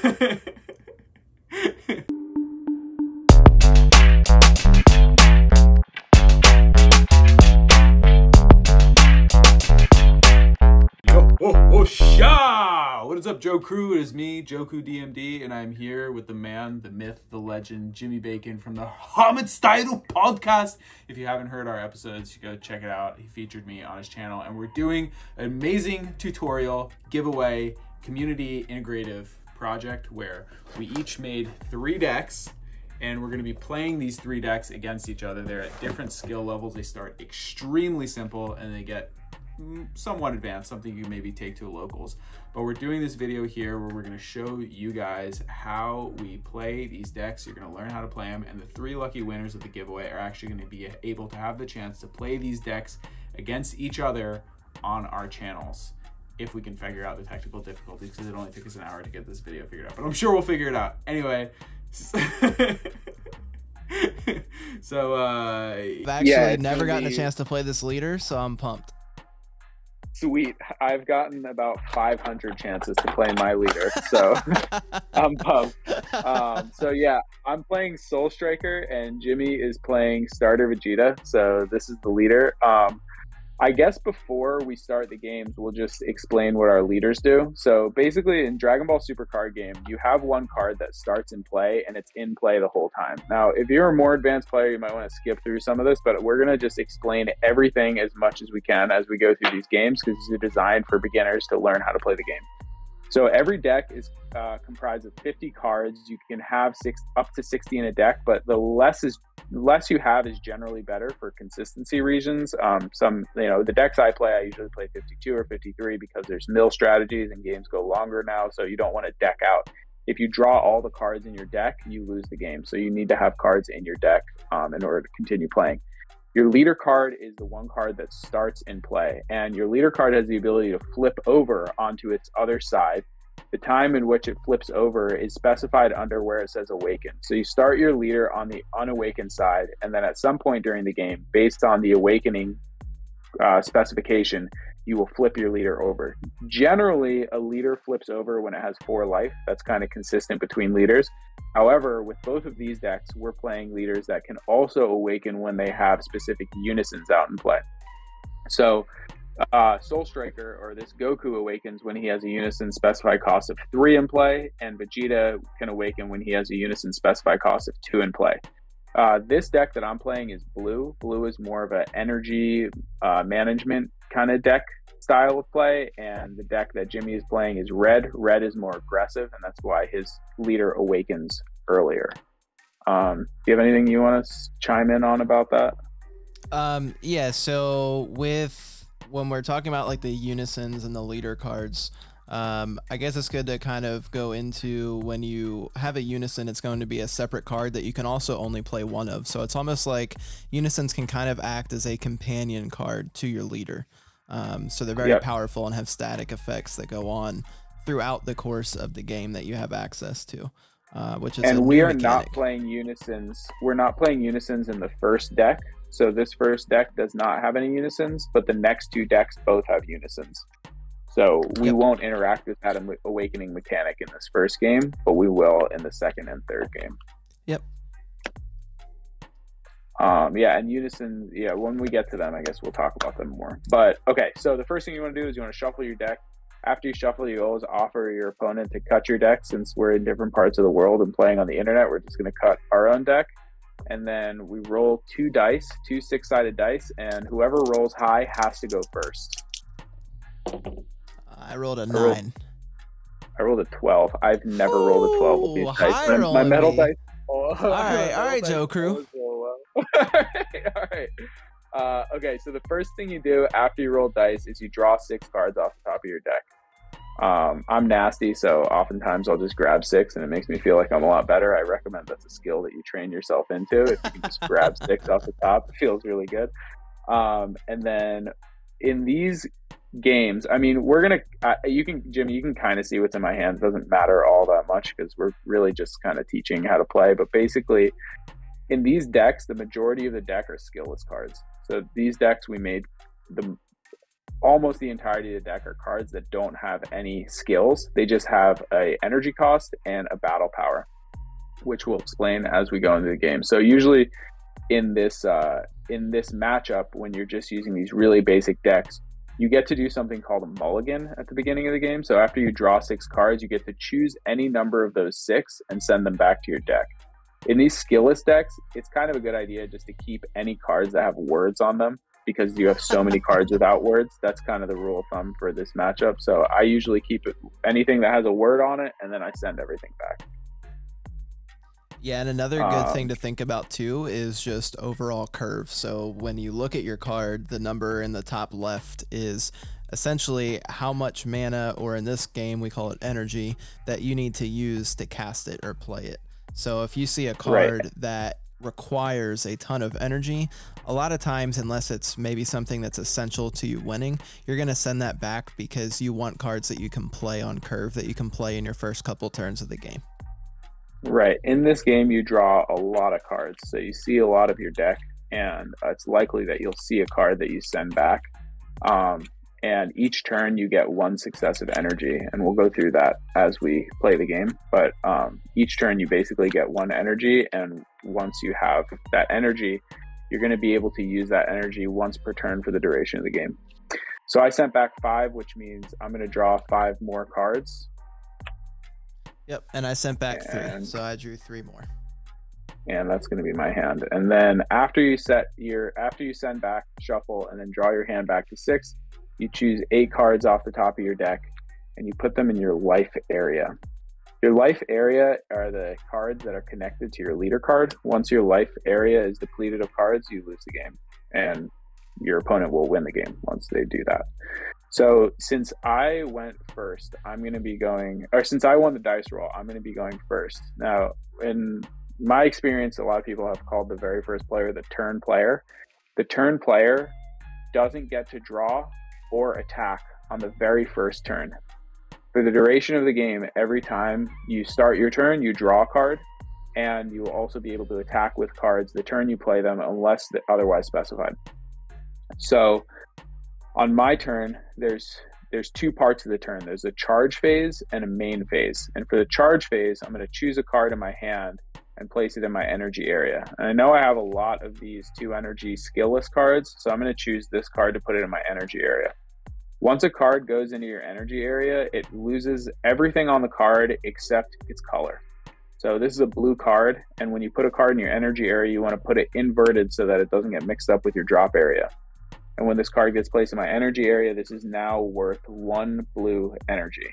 What is up, Joe Crew? It is me, Johku DMD, and I'm here with the man, the myth, the legend, Jimmy Bacon from the Hermit Style podcast. If you haven't heard our episodes, you go check it out. He featured me on his channel, and we're doing an amazing tutorial, giveaway, community integrative project where we each made three decks and we're going to be playing these three decks against each other. They're at different skill levels. They start extremely simple and they get mm, somewhat advanced, something you maybe take to locals. But we're doing this video here where we're gonna show you guys how we play these decks. You're gonna learn how to play them, and the three lucky winners of the giveaway are actually gonna be able to have the chance to play these decks against each other on our channels if we can figure out the technical difficulties because it only took us an hour to get this video figured out but i'm sure we'll figure it out anyway so uh i've actually yeah, never gotten be... a chance to play this leader so i'm pumped Sweet. I've gotten about 500 chances to play my leader, so I'm pumped. Um, so yeah, I'm playing Soul Striker, and Jimmy is playing Starter Vegeta. So this is the leader. Um, I guess before we start the games, we'll just explain what our leaders do. So basically, in Dragon Ball Super card game, you have one card that starts in play and it's in play the whole time. Now, if you're a more advanced player, you might want to skip through some of this, but we're going to just explain everything as much as we can as we go through these games because these are designed for beginners to learn how to play the game. So every deck is uh, comprised of 50 cards. You can have six up to 60 in a deck, but the less is less you have is generally better for consistency reasons. Um, some, you know, the decks I play, I usually play 52 or 53 because there's mill strategies and games go longer now. So you don't want to deck out. If you draw all the cards in your deck, you lose the game. So you need to have cards in your deck um, in order to continue playing. Your leader card is the one card that starts in play, and your leader card has the ability to flip over onto its other side. The time in which it flips over is specified under where it says awaken. So you start your leader on the unawakened side, and then at some point during the game, based on the awakening uh, specification, you will flip your leader over. Generally, a leader flips over when it has four life. That's kind of consistent between leaders. However, with both of these decks, we're playing leaders that can also awaken when they have specific unisons out in play. So, uh, Soul Striker or this Goku awakens when he has a unison specified cost of three in play, and Vegeta can awaken when he has a unison specified cost of two in play. Uh, this deck that I'm playing is blue. Blue is more of an energy uh, management kind of deck style of play, and the deck that Jimmy is playing is red. Red is more aggressive, and that's why his leader awakens earlier. Um, do you have anything you want to chime in on about that? Um, yeah. So with when we're talking about like the unisons and the leader cards, um, I guess it's good to kind of go into when you have a unison, it's going to be a separate card that you can also only play one of. So it's almost like unisons can kind of act as a companion card to your leader. Um, so they're very yep. powerful and have static effects that go on throughout the course of the game that you have access to. Uh, which is and we are mechanic. not playing unisons. We're not playing unisons in the first deck. So this first deck does not have any unisons, but the next two decks both have unisons. So we yep. won't interact with that awakening mechanic in this first game, but we will in the second and third game. Yep. Um, yeah, and unison. Yeah, when we get to them, I guess we'll talk about them more. But okay, so the first thing you want to do is you want to shuffle your deck. After you shuffle, you always offer your opponent to cut your deck. Since we're in different parts of the world and playing on the internet, we're just going to cut our own deck, and then we roll two dice, two six-sided dice, and whoever rolls high has to go first. I rolled a nine. I rolled, I rolled a twelve. I've never Ooh, rolled a twelve with these dice. My, my metal dice. Oh, all right, all right, Joe Crew. all right, all right. Uh, okay, so the first thing you do after you roll dice is you draw six cards off the top of your deck. Um, I'm nasty, so oftentimes I'll just grab six, and it makes me feel like I'm a lot better. I recommend that's a skill that you train yourself into. If you can just grab six off the top, it feels really good. Um, and then in these games. I mean, we're gonna. Uh, you can, Jimmy. You can kind of see what's in my hands. Doesn't matter all that much because we're really just kind of teaching how to play. But basically, in these decks, the majority of the deck are skillless cards. So these decks we made the almost the entirety of the deck are cards that don't have any skills. They just have a energy cost and a battle power, which we'll explain as we go into the game. So usually in this uh, in this matchup, when you're just using these really basic decks, you get to do something called a mulligan at the beginning of the game. So after you draw six cards, you get to choose any number of those six and send them back to your deck. In these skillless decks, it's kind of a good idea just to keep any cards that have words on them because you have so many cards without words. That's kind of the rule of thumb for this matchup. So I usually keep it anything that has a word on it, and then I send everything back. Yeah, and another good um, thing to think about too is just overall curve. So when you look at your card, the number in the top left is essentially how much mana, or in this game we call it energy, that you need to use to cast it or play it. So if you see a card right. that requires a ton of energy, a lot of times, unless it's maybe something that's essential to you winning, you're going to send that back because you want cards that you can play on curve that you can play in your first couple turns of the game. Right. In this game, you draw a lot of cards. So you see a lot of your deck, and it's likely that you'll see a card that you send back. Um, and each turn you get one successive energy and we'll go through that as we play the game but um, each turn you basically get one energy and once you have that energy you're going to be able to use that energy once per turn for the duration of the game so i sent back five which means i'm going to draw five more cards yep and i sent back and, three so i drew three more and that's going to be my hand and then after you set your after you send back shuffle and then draw your hand back to six you choose eight cards off the top of your deck and you put them in your life area. Your life area are the cards that are connected to your leader card. Once your life area is depleted of cards, you lose the game, and your opponent will win the game once they do that. So, since I went first, I'm going to be going, or since I won the dice roll, I'm going to be going first. Now, in my experience, a lot of people have called the very first player the turn player. The turn player doesn't get to draw or attack on the very first turn. For the duration of the game, every time you start your turn, you draw a card, and you will also be able to attack with cards the turn you play them unless otherwise specified. So on my turn, there's there's two parts of the turn. There's a charge phase and a main phase. And for the charge phase, I'm going to choose a card in my hand and place it in my energy area. And I know I have a lot of these two energy skillless cards, so I'm going to choose this card to put it in my energy area. Once a card goes into your energy area, it loses everything on the card except its color. So this is a blue card, and when you put a card in your energy area, you want to put it inverted so that it doesn't get mixed up with your drop area. And when this card gets placed in my energy area, this is now worth one blue energy.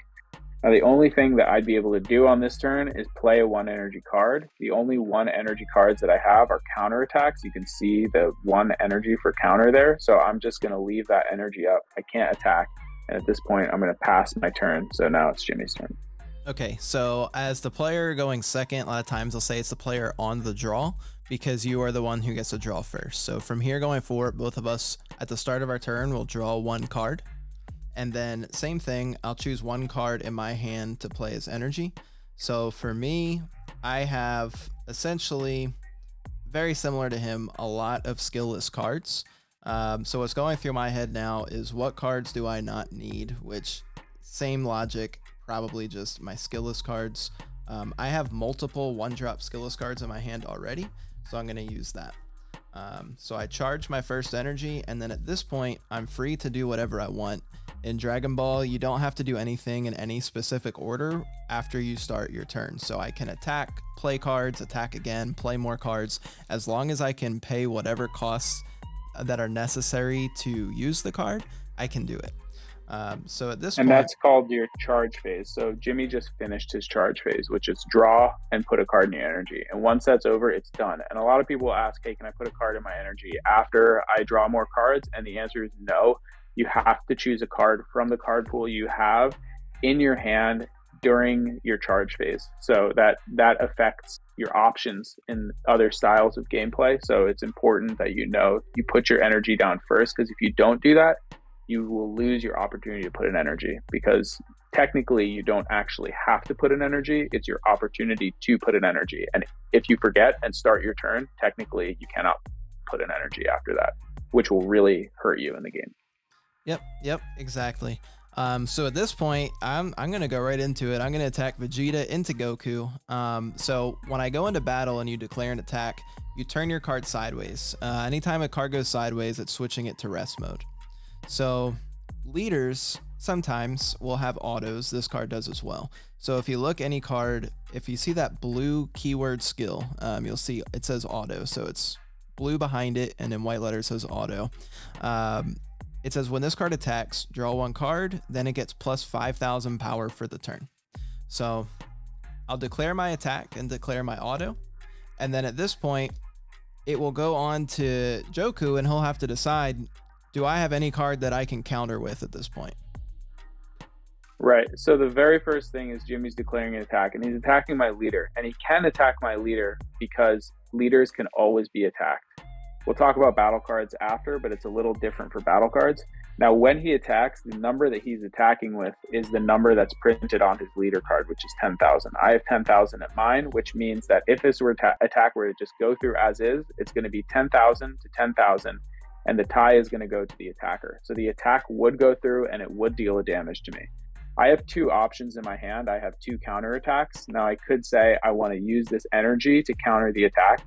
Now, the only thing that I'd be able to do on this turn is play a one energy card. The only one energy cards that I have are counter attacks. You can see the one energy for counter there. So I'm just going to leave that energy up. I can't attack. And at this point, I'm going to pass my turn. So now it's Jimmy's turn. Okay, so as the player going second, a lot of times they'll say it's the player on the draw because you are the one who gets to draw first. So from here going forward, both of us at the start of our turn will draw one card. And then same thing, I'll choose one card in my hand to play as energy. So for me, I have essentially very similar to him, a lot of skillless cards. Um, so what's going through my head now is what cards do I not need? Which same logic, probably just my skillless cards. Um, I have multiple one-drop skillless cards in my hand already, so I'm going to use that. Um, so I charge my first energy, and then at this point, I'm free to do whatever I want. In Dragon Ball, you don't have to do anything in any specific order after you start your turn. So I can attack, play cards, attack again, play more cards, as long as I can pay whatever costs that are necessary to use the card, I can do it. Um, so at this and point, that's called your charge phase. So Jimmy just finished his charge phase, which is draw and put a card in your energy. And once that's over, it's done. And a lot of people ask, "Hey, can I put a card in my energy after I draw more cards?" And the answer is no you have to choose a card from the card pool you have in your hand during your charge phase. So that that affects your options in other styles of gameplay. So it's important that you know you put your energy down first because if you don't do that, you will lose your opportunity to put an energy because technically you don't actually have to put an energy. It's your opportunity to put an energy. And if you forget and start your turn, technically you cannot put an energy after that, which will really hurt you in the game. Yep, yep, exactly. Um, so at this point, I'm I'm gonna go right into it. I'm gonna attack Vegeta into Goku. Um, so when I go into battle and you declare an attack, you turn your card sideways. Uh, anytime a card goes sideways, it's switching it to rest mode. So leaders sometimes will have autos. This card does as well. So if you look any card, if you see that blue keyword skill, um, you'll see it says auto. So it's blue behind it, and in white letters says auto. Um, it says when this card attacks, draw one card, then it gets plus 5,000 power for the turn. So I'll declare my attack and declare my auto. And then at this point, it will go on to Johku and he'll have to decide do I have any card that I can counter with at this point? Right. So the very first thing is Jimmy's declaring an attack, and he's attacking my leader. And he can attack my leader because leaders can always be attacked. We'll talk about battle cards after, but it's a little different for battle cards. Now, when he attacks, the number that he's attacking with is the number that's printed on his leader card, which is 10,000. I have 10,000 at mine, which means that if this were ta- attack were to just go through as is, it's going to be 10,000 to 10,000, and the tie is going to go to the attacker. So the attack would go through and it would deal a damage to me. I have two options in my hand. I have two counter attacks. Now, I could say I want to use this energy to counter the attack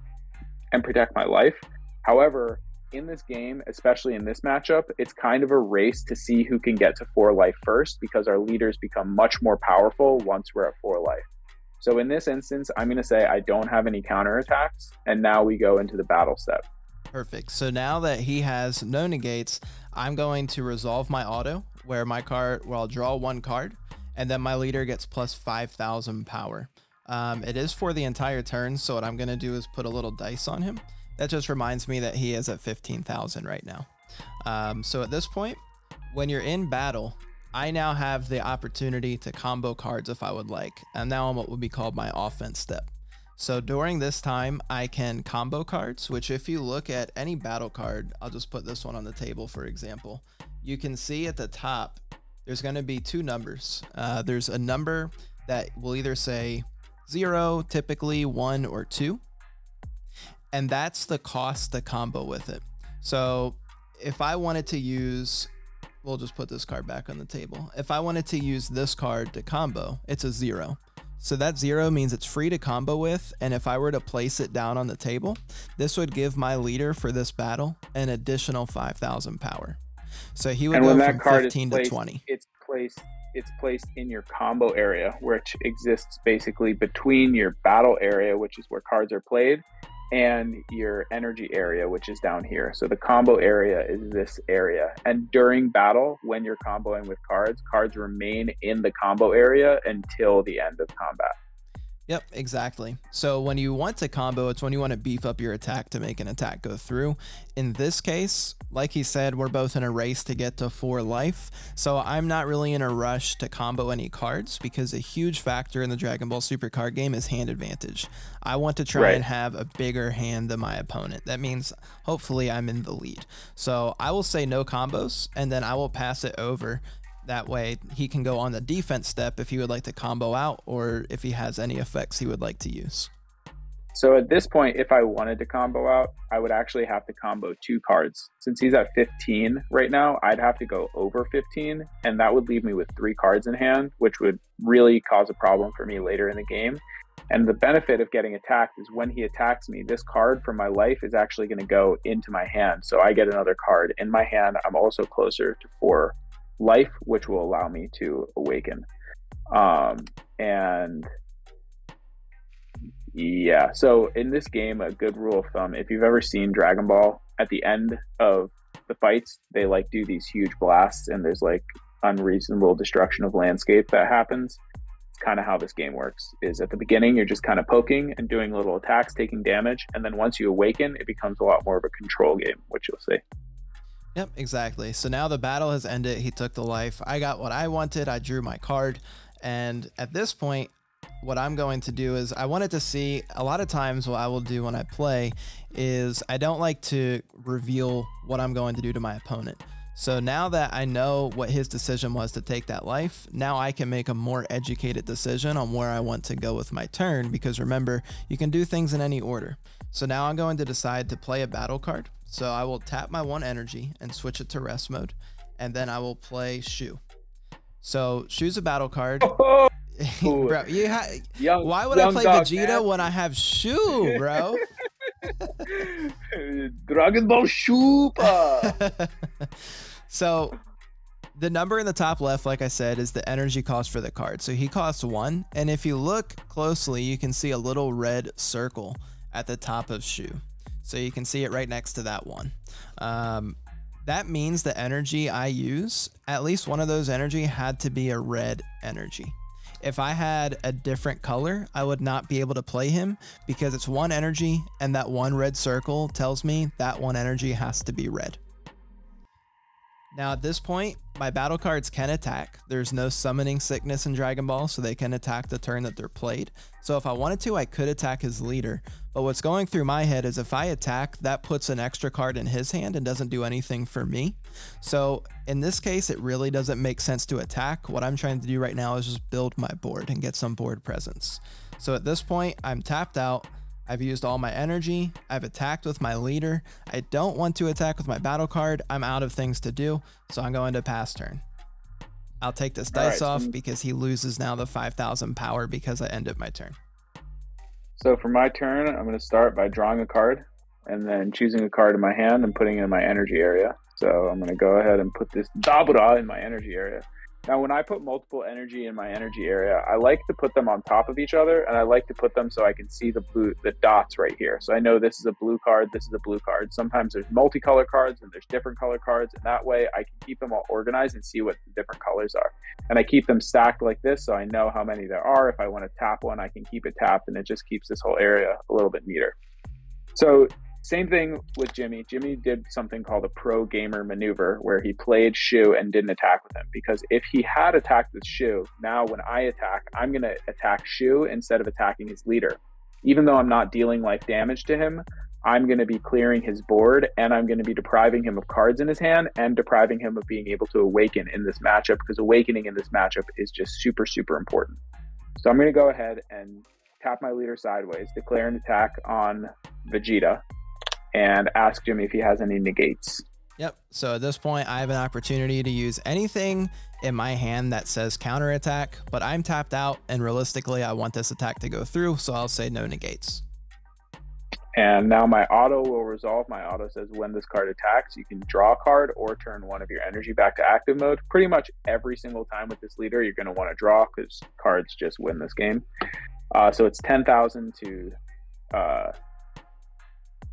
and protect my life. However, in this game, especially in this matchup, it's kind of a race to see who can get to four life first because our leaders become much more powerful once we're at four life. So in this instance, I'm going to say I don't have any counter attacks, and now we go into the battle step. Perfect. So now that he has no negates, I'm going to resolve my auto where my card, where I'll draw one card, and then my leader gets plus 5,000 power. Um, it is for the entire turn, so what I'm going to do is put a little dice on him. That just reminds me that he is at 15,000 right now. Um, so at this point, when you're in battle, I now have the opportunity to combo cards if I would like. And now I'm what would be called my offense step. So during this time, I can combo cards, which if you look at any battle card, I'll just put this one on the table, for example you can see at the top, there's going to be two numbers. Uh, there's a number that will either say zero, typically one or two. And that's the cost to combo with it. So if I wanted to use, we'll just put this card back on the table. If I wanted to use this card to combo, it's a zero. So that zero means it's free to combo with, and if I were to place it down on the table, this would give my leader for this battle an additional 5,000 power. So he would and go from card 15 is placed, to 20. It's placed it's placed in your combo area, which exists basically between your battle area, which is where cards are played, and your energy area, which is down here. So the combo area is this area. And during battle, when you're comboing with cards, cards remain in the combo area until the end of combat. Yep, exactly. So when you want to combo, it's when you want to beef up your attack to make an attack go through. In this case, like he said, we're both in a race to get to four life. So I'm not really in a rush to combo any cards because a huge factor in the Dragon Ball Super card game is hand advantage. I want to try right. and have a bigger hand than my opponent. That means hopefully I'm in the lead. So I will say no combos and then I will pass it over that way he can go on the defense step if he would like to combo out or if he has any effects he would like to use. So at this point, if I wanted to combo out, I would actually have to combo two cards. Since he's at 15 right now, I'd have to go over 15, and that would leave me with three cards in hand, which would really cause a problem for me later in the game. And the benefit of getting attacked is when he attacks me, this card from my life is actually going to go into my hand. So I get another card in my hand. I'm also closer to four life, which will allow me to awaken. Um, and yeah, so in this game, a good rule of thumb if you've ever seen Dragon Ball, at the end of the fights, they like do these huge blasts, and there's like unreasonable destruction of landscape that happens. It's kind of how this game works. Is at the beginning you're just kind of poking and doing little attacks, taking damage, and then once you awaken, it becomes a lot more of a control game, which you'll see. Yep, exactly. So now the battle has ended. He took the life. I got what I wanted. I drew my card. And at this point, what I'm going to do is I wanted to see a lot of times what I will do when I play is I don't like to reveal what I'm going to do to my opponent. So now that I know what his decision was to take that life, now I can make a more educated decision on where I want to go with my turn because remember, you can do things in any order. So now I'm going to decide to play a battle card. So I will tap my one energy and switch it to rest mode. and then I will play Shu. So Shu's a battle card. Oh, bro, you ha- young, why would I play dog, Vegeta man. when I have Shu, bro? Dragon Ball Super. so the number in the top left, like I said, is the energy cost for the card. So he costs one. And if you look closely, you can see a little red circle at the top of Shu. So you can see it right next to that one. Um, that means the energy I use, at least one of those energy had to be a red energy. If I had a different color, I would not be able to play him because it's one energy and that one red circle tells me that one energy has to be red. Now at this point, my battle cards can attack. There's no summoning sickness in Dragon Ball, so they can attack the turn that they're played. So if I wanted to, I could attack his leader. But what's going through my head is if I attack, that puts an extra card in his hand and doesn't do anything for me. So in this case, it really doesn't make sense to attack. What I'm trying to do right now is just build my board and get some board presence. So at this point, I'm tapped out. I've used all my energy. I've attacked with my leader. I don't want to attack with my battle card. I'm out of things to do, so I'm going to pass turn. I'll take this All right, dice so- off because he loses now the 5,000 power because I ended my turn. So for my turn, I'm going to start by drawing a card and then choosing a card in my hand and putting it in my energy area. So I'm going to go ahead and put this Dabura in my energy area. Now, when I put multiple energy in my energy area, I like to put them on top of each other, and I like to put them so I can see the blue, the dots right here. So I know this is a blue card, this is a blue card. Sometimes there's multicolor cards and there's different color cards, and that way I can keep them all organized and see what the different colors are. And I keep them stacked like this, so I know how many there are. If I want to tap one, I can keep it tapped, and it just keeps this whole area a little bit neater. So same thing with Jimmy. Jimmy did something called a pro gamer maneuver where he played Shu and didn't attack with him. Because if he had attacked with Shu, now when I attack, I'm going to attack Shu instead of attacking his leader. Even though I'm not dealing life damage to him, I'm going to be clearing his board and I'm going to be depriving him of cards in his hand and depriving him of being able to awaken in this matchup because awakening in this matchup is just super, super important. So I'm going to go ahead and tap my leader sideways, declare an attack on Vegeta, and ask Jimmy if he has any negates. Yep. So at this point, I have an opportunity to use anything in my hand that says counterattack, but I'm tapped out, and realistically, I want this attack to go through, so I'll say no negates. And now my auto will resolve. My auto says when this card attacks, you can draw a card or turn one of your energy back to active mode. Pretty much every single time with this leader, you're going to want to draw because cards just win this game. Uh, so it's 10,000 to uh,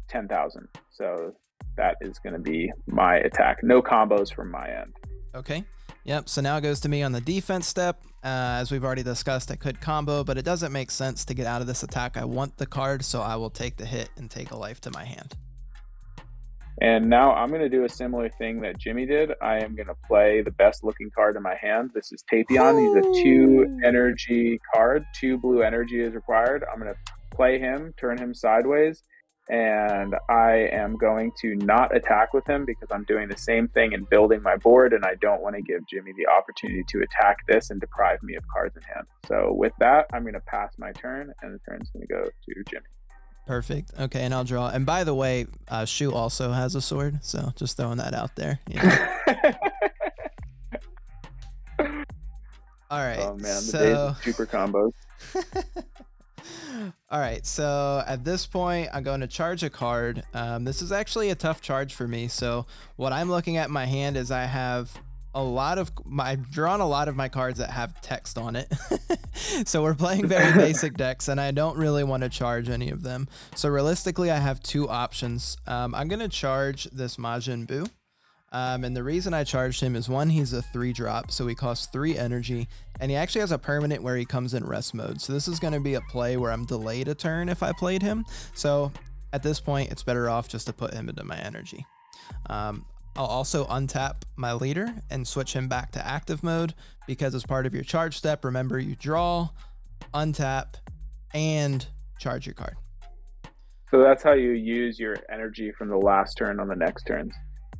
10,000. So that is going to be my attack. No combos from my end. Okay. Yep. So now it goes to me on the defense step. Uh, as we've already discussed, I could combo, but it doesn't make sense to get out of this attack. I want the card, so I will take the hit and take a life to my hand. And now I'm going to do a similar thing that Jimmy did. I am going to play the best looking card in my hand. This is Tapion. He's a two energy card. Two blue energy is required. I'm going to play him, turn him sideways, and I am going to not attack with him because I'm doing the same thing and building my board, and I don't want to give Jimmy the opportunity to attack this and deprive me of cards in hand. So with that, I'm going to pass my turn, and the turn's going to go to Jimmy. Perfect. Okay, and I'll draw. And by the way, uh, Shu also has a sword, so just throwing that out there. Yeah. All right. oh man, the days of super combos. All right, so at this point, I'm going to charge a card. Um, this is actually a tough charge for me. So what I'm looking at in my hand is I have a lot of my I've drawn a lot of my cards that have text on it. so we're playing very basic decks, and I don't really want to charge any of them. So realistically, I have two options. Um, I'm going to charge this Majin Buu. Um, and the reason I charged him is one, he's a three drop, so he costs three energy, and he actually has a permanent where he comes in rest mode. So this is going to be a play where I'm delayed a turn if I played him. So at this point, it's better off just to put him into my energy. Um, I'll also untap my leader and switch him back to active mode because as part of your charge step, remember you draw, untap, and charge your card. So that's how you use your energy from the last turn on the next turns.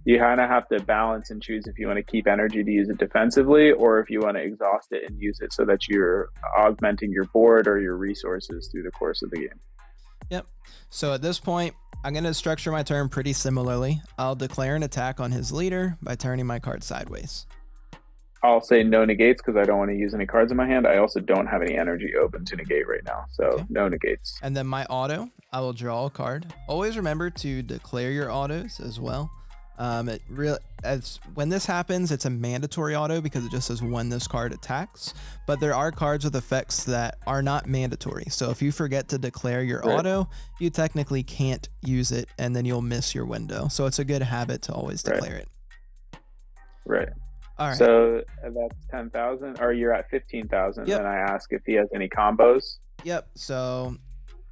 You kind of have to balance and choose if you want to keep energy to use it defensively or if you want to exhaust it and use it so that you're augmenting your board or your resources through the course of the game. Yep. So at this point, I'm going to structure my turn pretty similarly. I'll declare an attack on his leader by turning my card sideways. I'll say no negates because I don't want to use any cards in my hand. I also don't have any energy open to negate right now, so Okay. no negates. And then my auto, I will draw a card. Always remember to declare your autos as well. Um, it really as when this happens, it's a mandatory auto because it just says when this card attacks. But there are cards with effects that are not mandatory. So if you forget to declare your Right. auto, you technically can't use it, and then you'll miss your window. So it's a good habit to always Right. declare it. Right. All right. So uh, that's ten thousand, or you're at fifteen thousand. Yep. And I ask if he has any combos. Yep. So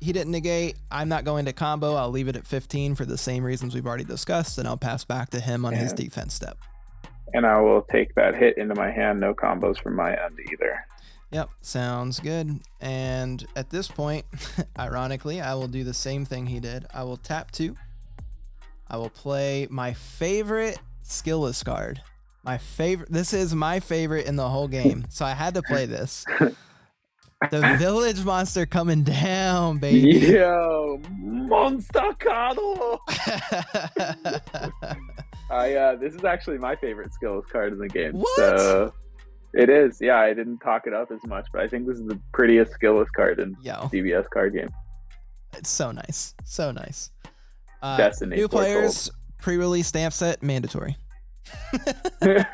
he didn't negate. I'm not going to combo. I'll leave it at 15 for the same reasons we've already discussed, and I'll pass back to him on his defense step. and I will take that hit into my hand. No combos from my end either. Yep, sounds good. And at this point, ironically, I will do the same thing he did. I will tap two. I will play my favorite skillless card. My favorite. This is my favorite in the whole game, so I had to play this. The village monster coming down, baby. Yo, monster card. I uh, this is actually my favorite skills card in the game. What? So it is. Yeah, I didn't talk it up as much, but I think this is the prettiest skillless card in Yo, DBS card game. it's so nice, so nice. Uh, Destiny new players, pre-release stamp set mandatory. when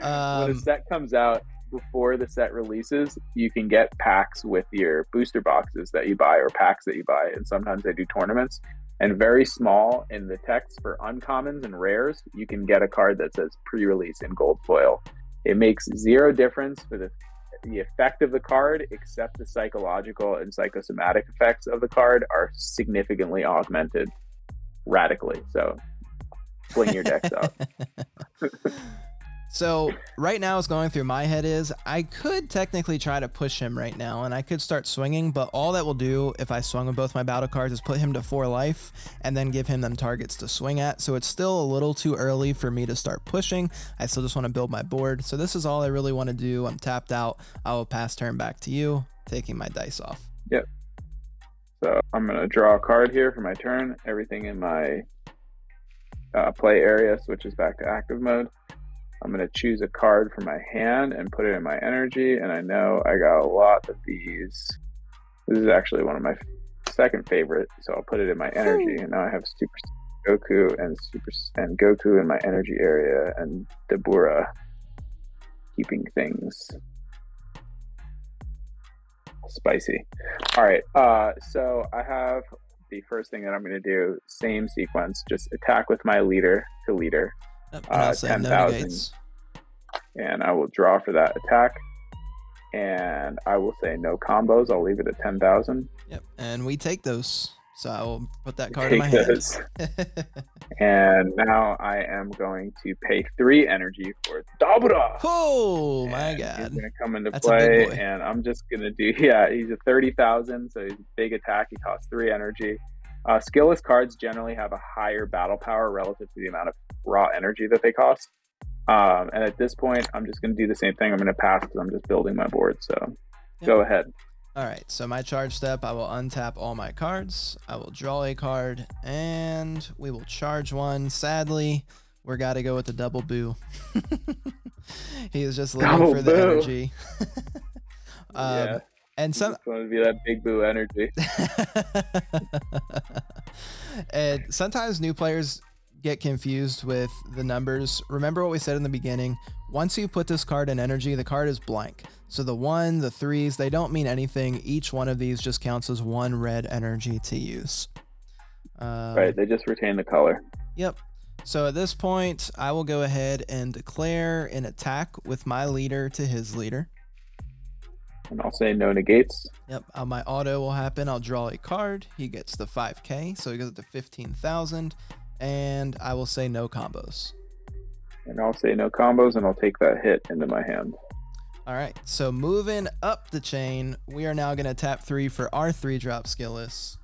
Um, a set comes out before the set releases, you can get packs with your booster boxes that you buy or packs that you buy, and sometimes they do tournaments. And very small in the text for uncommons and rares, you can get a card that says pre-release in gold foil. It makes zero difference for the the effect of the card, except the psychological and psychosomatic effects of the card are significantly augmented radically. So, fling your decks out. So right now, what's going through my head is I could technically try to push him right now, and I could start swinging. But all that will do if I swung with both my battle cards is put him to four life, and then give him them targets to swing at. So it's still a little too early for me to start pushing. I still just want to build my board. So this is all I really want to do. I'm tapped out. I will pass turn back to you, taking my dice off. Yep. So I'm going to draw a card here for my turn. Everything in my uh, play area switches back to active mode. I'm going to choose a card from my hand and put it in my energy. And I know I got a lot of these. This is actually one of my second favorite. So I'll put it in my energy. And now I have Super Goku and Super and Goku in my energy area and Dabura keeping things spicy. All right. Uh, so I have the first thing that I'm going to do, same sequence, just attack with my leader to leader, Yep, and I'll Uh, 10,000. and I will draw for that attack. And I will say no combos. I'll leave it at 10,000. Yep, and we take those. So I will put that card in my Take hand. And now I am going to pay three energy for Dabura. oh my god. He's gonna come into That's play, and I'm just gonna do. Yeah, he's a thirty thousand, so he's a big attack. He costs three energy. Uh, skillless cards generally have a higher battle power relative to the amount of raw energy that they cost. Um, and at this point, I'm just gonna do the same thing. I'm gonna pass because I'm just building my board. So go ahead. All right, so my charge step, I will untap all my cards. I will draw a card, and we will charge one. Sadly, we're got to go with the double boo. he is just looking Double for the energy. um, yeah, And some, it's going to be that big boo energy. and sometimes new players get confused with the numbers. Remember what we said in the beginning. Once you put this card in energy, the card is blank. So the one, the threes, they don't mean anything. Each one of these just counts as one red energy to use. Um, right, they just retain the color. Yep. So at this point, I will go ahead and declare an attack with my leader to his leader. And I'll say no negates. Yep, uh, my auto will happen. I'll draw a card. He gets the 5k, so he goes up to 15,000. And I will say no combos. And I'll say no combos, and I'll take that hit into my hand. All right, so moving up the chain, we are now going to tap three for our three drop skillless.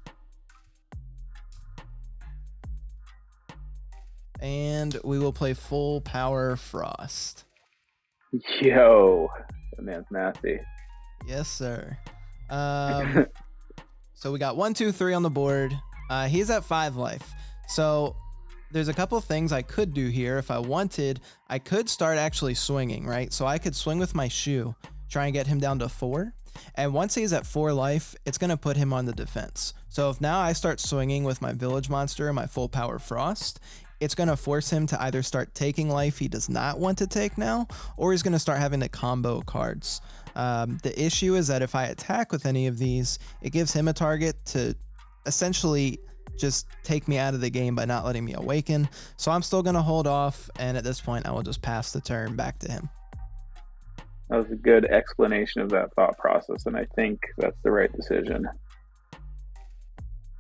And we will play full power frost. Yo, that man's nasty. Yes, sir. Um, so we got one, two, three on the board. Uh, he's at five life. So there's a couple things I could do here. If I wanted, I could start actually swinging, right? So I could swing with my Shu, try and get him down to four. And once he's at four life, it's going to put him on the defense. So if now I start swinging with my village monster and my full power frost, it's going to force him to either start taking life he does not want to take now, or he's going to start having to combo cards. Um, the issue is that if I attack with any of these, it gives him a target to essentially just take me out of the game by not letting me awaken. So I'm still going to hold off, and at this point, I will just pass the turn back to him. That was a good explanation of that thought process, and I think that's the right decision.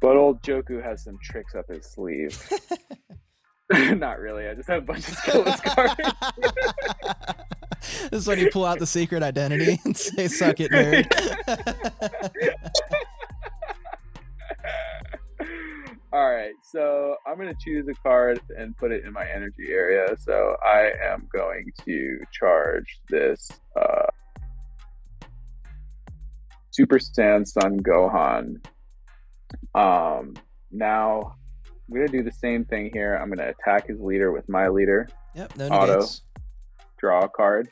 But old Johku has some tricks up his sleeve. Not really. I just have a bunch of skillless cards. this is when you pull out the secret identity and say "suck it, nerd." All right, so I'm gonna choose a card and put it in my energy area. So I am going to charge this uh, Super Saiyan Son Gohan. Um, now I'm gonna do the same thing here. I'm gonna attack his leader with my leader. Yep, no Auto. negates. Draw a card,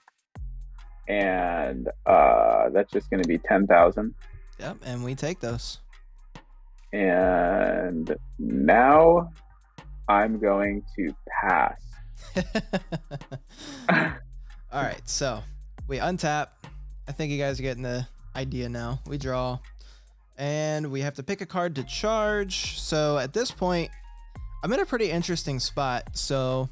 and uh, that's just gonna be ten thousand. Yep, and we take those. And now I'm going to pass. All right, so we untap. I think you guys are getting the idea now. We draw, and we have to pick a card to charge. So at this point, I'm in a pretty interesting spot. So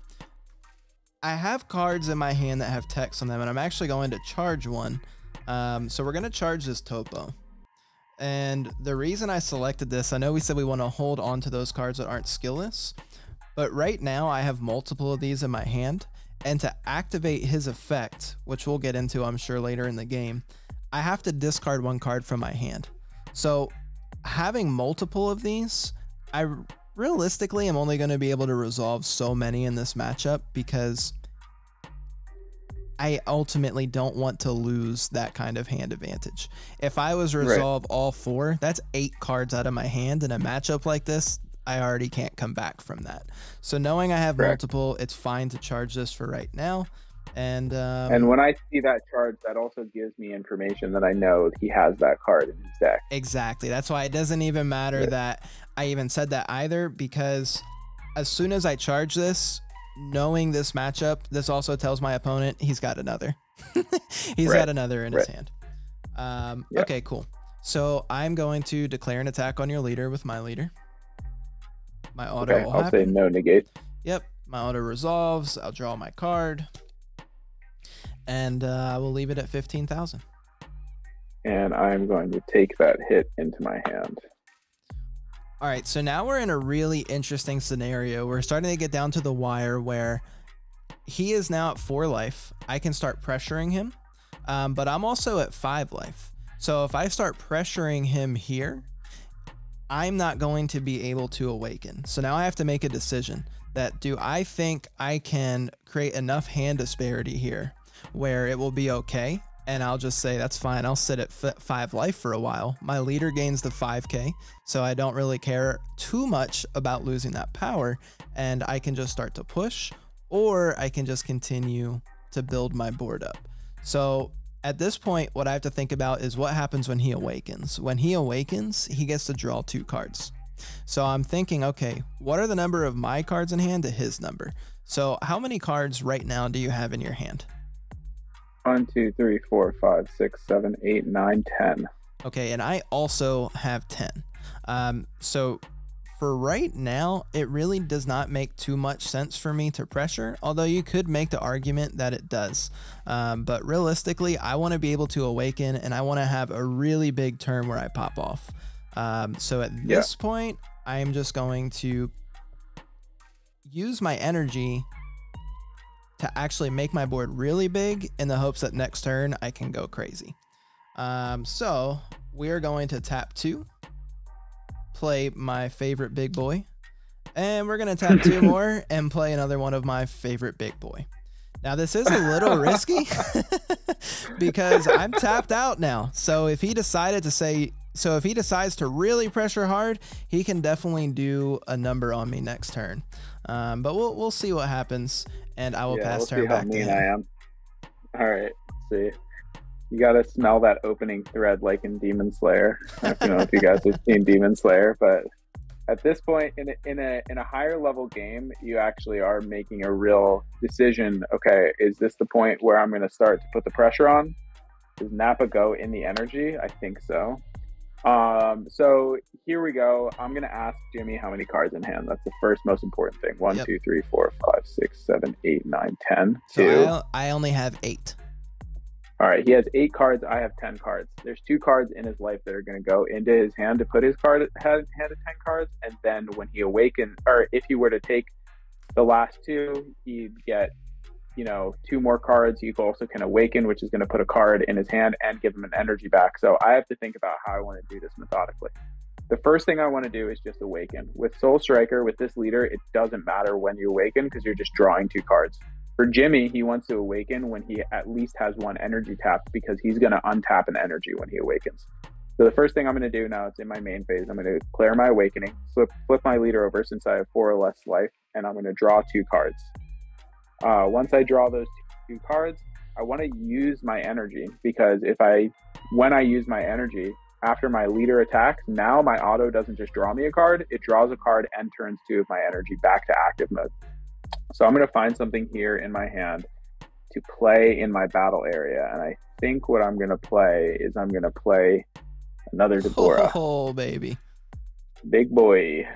I have cards in my hand that have text on them, and I'm actually going to charge one. Um, so we're going to charge this Toppo. And the reason I selected this, I know we said we want to hold on to those cards that aren't skillless, but right now I have multiple of these in my hand. And to activate his effect, which we'll get into, I'm sure, later in the game, I have to discard one card from my hand. So having multiple of these, I realistically I'm only going to be able to resolve so many in this matchup because I ultimately don't want to lose that kind of hand advantage. If I was Right. resolve all four, that's eight cards out of my hand in a matchup like this. I already can't come back from that. So knowing I have Correct. multiple, it's fine to charge this for right now. And um, And when I see that charge, that also gives me information that I know he has that card in his deck. Exactly. That's why it doesn't even matter Yeah. that I even said that either because as soon as I charge this, knowing this matchup, this also tells my opponent he's got another. he's Right. got another in his hand. Um, Yeah. Okay, cool. So I'm going to declare an attack on your leader with my leader. My auto Okay, I'll say no negate. Yep, my auto resolves. I'll draw my card. And uh, I will leave it at 15,000. And I'm going to take that hit into my hand. All right, so now we're in a really interesting scenario. We're starting to get down to the wire where he is now at four life. I can start pressuring him, um, but I'm also at five life. So if I start pressuring him here, I'm not going to be able to awaken. So now I have to make a decision that do I think I can create enough hand disparity here where it will be okay? And I'll just say that's fine. I'll sit at five life for a while. My leader gains the 5k, so I don't really care too much about losing that power. And I can just start to push, or I can just continue to build my board up. So at this point, what I have to think about is what happens when he awakens. When he awakens, he gets to draw two cards. So I'm thinking, okay, what are the number of my cards in hand to his number? So how many cards right now do you have in your hand? One, two, three, four, five, six, seven, eight, nine, ten. Okay, and I also have 10. Um, so for right now, it really does not make too much sense for me to pressure, although you could make the argument that it does. Um, but realistically, I want to be able to awaken and I want to have a really big turn where I pop off. Um, so at Yeah. this point, I am just going to use my energy to actually make my board really big in the hopes that next turn I can go crazy. Um, so we are going to tap two, play my favorite big boy, and we're gonna tap two more and play another one of my favorite big boy. Now this is a little risky because I'm tapped out now. So if he decided to say, so if he decides to really pressure hard, he can definitely do a number on me next turn. Um, but we'll we'll see what happens, and I will yeah, pass we'll turn see how back to him. I am. All right, see. You gotta smell that opening thread like in Demon Slayer. I don't know if you guys have seen Demon Slayer, but at this point in a, in a in a higher level game, you actually are making a real decision. Okay, is this the point where I'm going to start to put the pressure on? Does Nappa go in the energy? I think so. Um, so here we go. I'm going to ask Jimmy how many cards in hand. That's the first most important thing. One, Yep. two, three, four, five, six, seven, eight, nine, ten. So Two. I, I only have eight. All right, he has eight cards. I have ten cards. There's two cards in his life that are going to go into his hand to put his card hand, hand of ten cards, and then when he awaken, or if he were to take the last two, he'd get, you know, two more cards. He also can awaken, which is going to put a card in his hand and give him an energy back. So I have to think about how I want to do this methodically. The first thing I want to do is just awaken. With Soul Striker, with this leader, it doesn't matter when you awaken because you're just drawing two cards. For Jimmy, he wants to awaken when he at least has one energy tapped because he's going to untap an energy when he awakens. So the first thing I'm going to do now, it's in my main phase. I'm going to clear my awakening, flip flip my leader over since I have four or less life, and I'm going to draw two cards. Uh, once I draw those two cards, I want to use my energy because if I, when I use my energy after my leader attacks, now my auto doesn't just draw me a card; it draws a card and turns two of my energy back to active mode. So I'm going to find something here in my hand to play in my battle area. And I think what I'm going to play is I'm going to play another Dabura. Oh, baby. Big boy.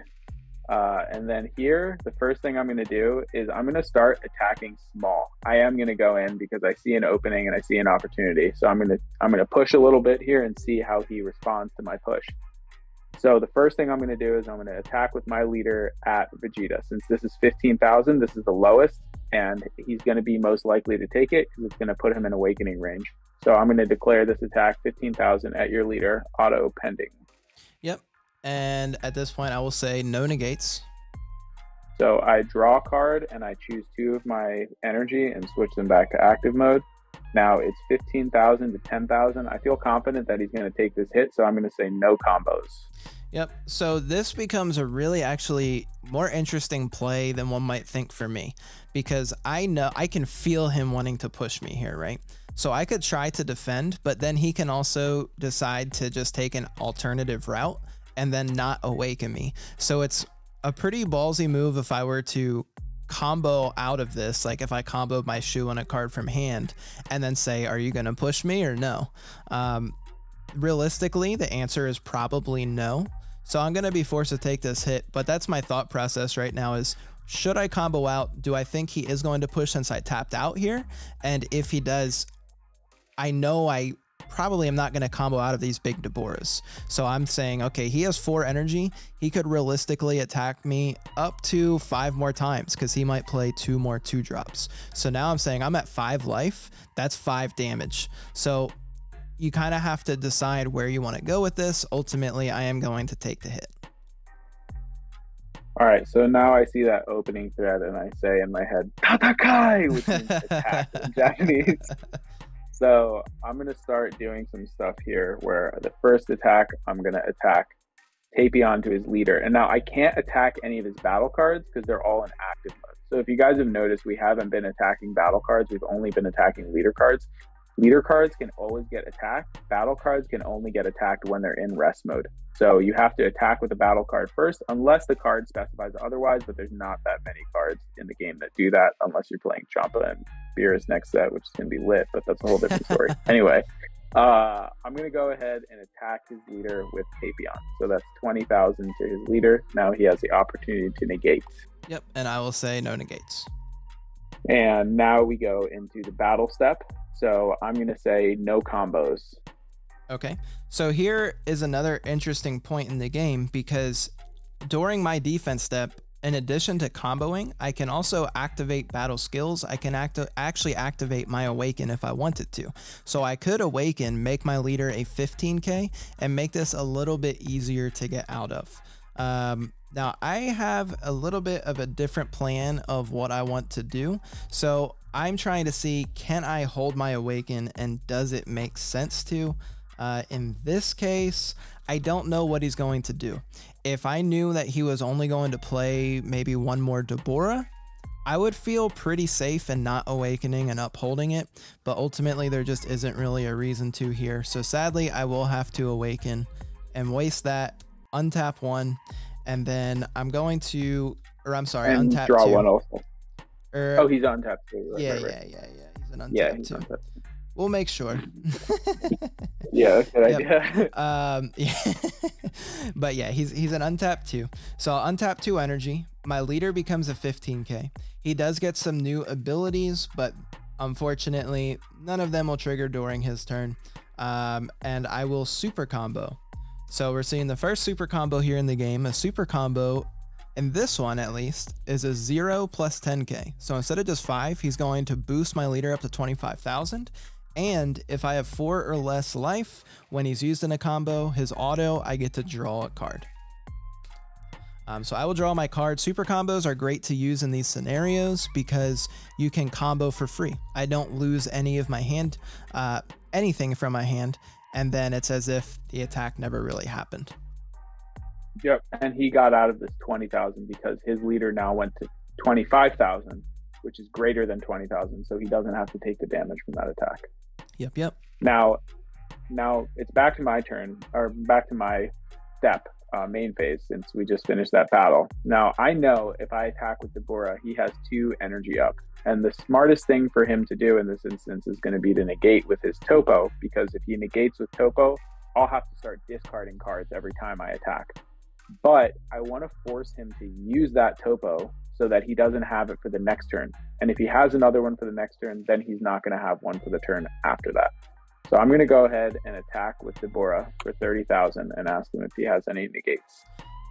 Uh, and then here, the first thing I'm going to do is I'm going to start attacking small. I am going to go in because I see an opening and I see an opportunity. So I'm going to I'm going to push a little bit here and see how he responds to my push. So the first thing I'm going to do is I'm going to attack with my leader at Vegeta. Since this is 15,000, this is the lowest, and he's going to be most likely to take it because it's going to put him in awakening range. So I'm going to declare this attack 15,000 at your leader, auto pending. Yep. And at this point, I will say no negates. So I draw a card and I choose two of my energy and switch them back to active mode. Now it's 15,000 to 10,000. I feel confident that he's going to take this hit, so I'm going to say no combos. Yep. So this becomes a really actually more interesting play than one might think for me because I know I can feel him wanting to push me here, right? So I could try to defend, but then he can also decide to just take an alternative route and then not awaken me. So it's a pretty ballsy move if I were to combo out of this, like if I comboed my Shu on a card from hand and then say, Are you going to push me or no? Um, realistically, the answer is probably no. So I'm going to be forced to take this hit, but that's my thought process right now is should I combo out? Do I think he is going to push since I tapped out here? And if he does, I know I probably am not going to combo out of these big Daburas. So I'm saying, okay, he has four energy. He could realistically attack me up to five more times because he might play two more two drops. So now I'm saying I'm at five life. That's five damage. So you kind of have to decide where you want to go with this. Ultimately, I am going to take the hit. All right, so now I see that opening thread and I say in my head, Tatakai, which means attack in Japanese. So I'm going to start doing some stuff here where the first attack, I'm going to attack Tapion to his leader. And now I can't attack any of his battle cards because they're all in active mode. So if you guys have noticed, we haven't been attacking battle cards. We've only been attacking leader cards. Leader cards can always get attacked. Battle cards can only get attacked when they're in rest mode. So you have to attack with a battle card first, unless the card specifies otherwise. But there's not that many cards in the game that do that, unless you're playing Champa and Beerus next set, which is going to be lit. But that's a whole different story. anyway, uh, I'm going to go ahead and attack his leader with Tapion. So that's 20,000 to his leader. Now he has the opportunity to negate. Yep. And I will say no negates. And now we go into the battle step. So I'm going to say no combos. Okay. So here is another interesting point in the game because during my defense step, in addition to comboing, I can also activate battle skills. I can act- actually activate my awaken if I wanted to. So I could awaken, make my leader a 15k, and make this a little bit easier to get out of. Um, now, I have a little bit of a different plan of what I want to do. So I'm trying to see can I hold my awaken and does it make sense to? Uh, in this case, I don't know what he's going to do. If I knew that he was only going to play maybe one more Dabura, I would feel pretty safe in not awakening and upholding it, but ultimately there just isn't really a reason to here. So sadly, I will have to awaken and waste that, untap one, and then I'm going to, or I'm sorry, and untap draw two. one also. Or- Oh, he's on tap too. Right, yeah, right, right. yeah, yeah, yeah. He's an untap Yeah, he's too. on tap. We'll make sure. Yeah, that's good Yep. idea. Um, yeah. but yeah, he's he's an untap two. So I'll untap two energy. My leader becomes a 15k. He does get some new abilities, but unfortunately, none of them will trigger during his turn. Um, and I will super combo. So we're seeing the first super combo here in the game. A super combo, in this one at least, is a zero plus 10k. So instead of just five, he's going to boost my leader up to 25,000. And if I have four or less life, when he's used in a combo, his auto, I get to draw a card. Um, so I will draw my card. Super combos are great to use in these scenarios because you can combo for free. I don't lose any of my hand, uh, anything from my hand, and then it's as if the attack never really happened. Yep, and he got out of this twenty thousand because his leader now went to twenty five thousand, which is greater than twenty thousand, so he doesn't have to take the damage from that attack. Yep, yep. Now, now it's back to my turn, or back to my step, uh, main phase, since we just finished that battle. Now I know if I attack with Dabura, he has two energy up, and the smartest thing for him to do in this instance is going to be to negate with his Toppo, because if he negates with Toppo, I'll have to start discarding cards every time I attack. But I want to force him to use that Toppo so that he doesn't have it for the next turn. And if he has another one for the next turn, then he's not going to have one for the turn after that. So I'm going to go ahead and attack with Dabura for 30,000 and ask him if he has any negates.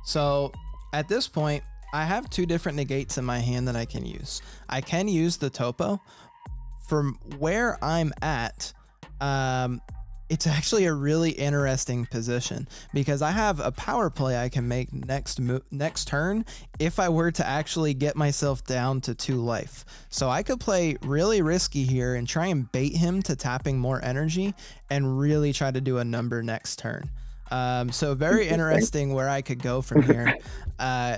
So at this point, I have two different negates in my hand that I can use. I can use the Toppo. From where I'm at, um, it's actually a really interesting position because I have a power play I can make next next turn if I were to actually get myself down to two life. So I could play really risky here and try and bait him to tapping more energy and really try to do a number next turn. Um, so very Interesting. where I could go from here. Uh,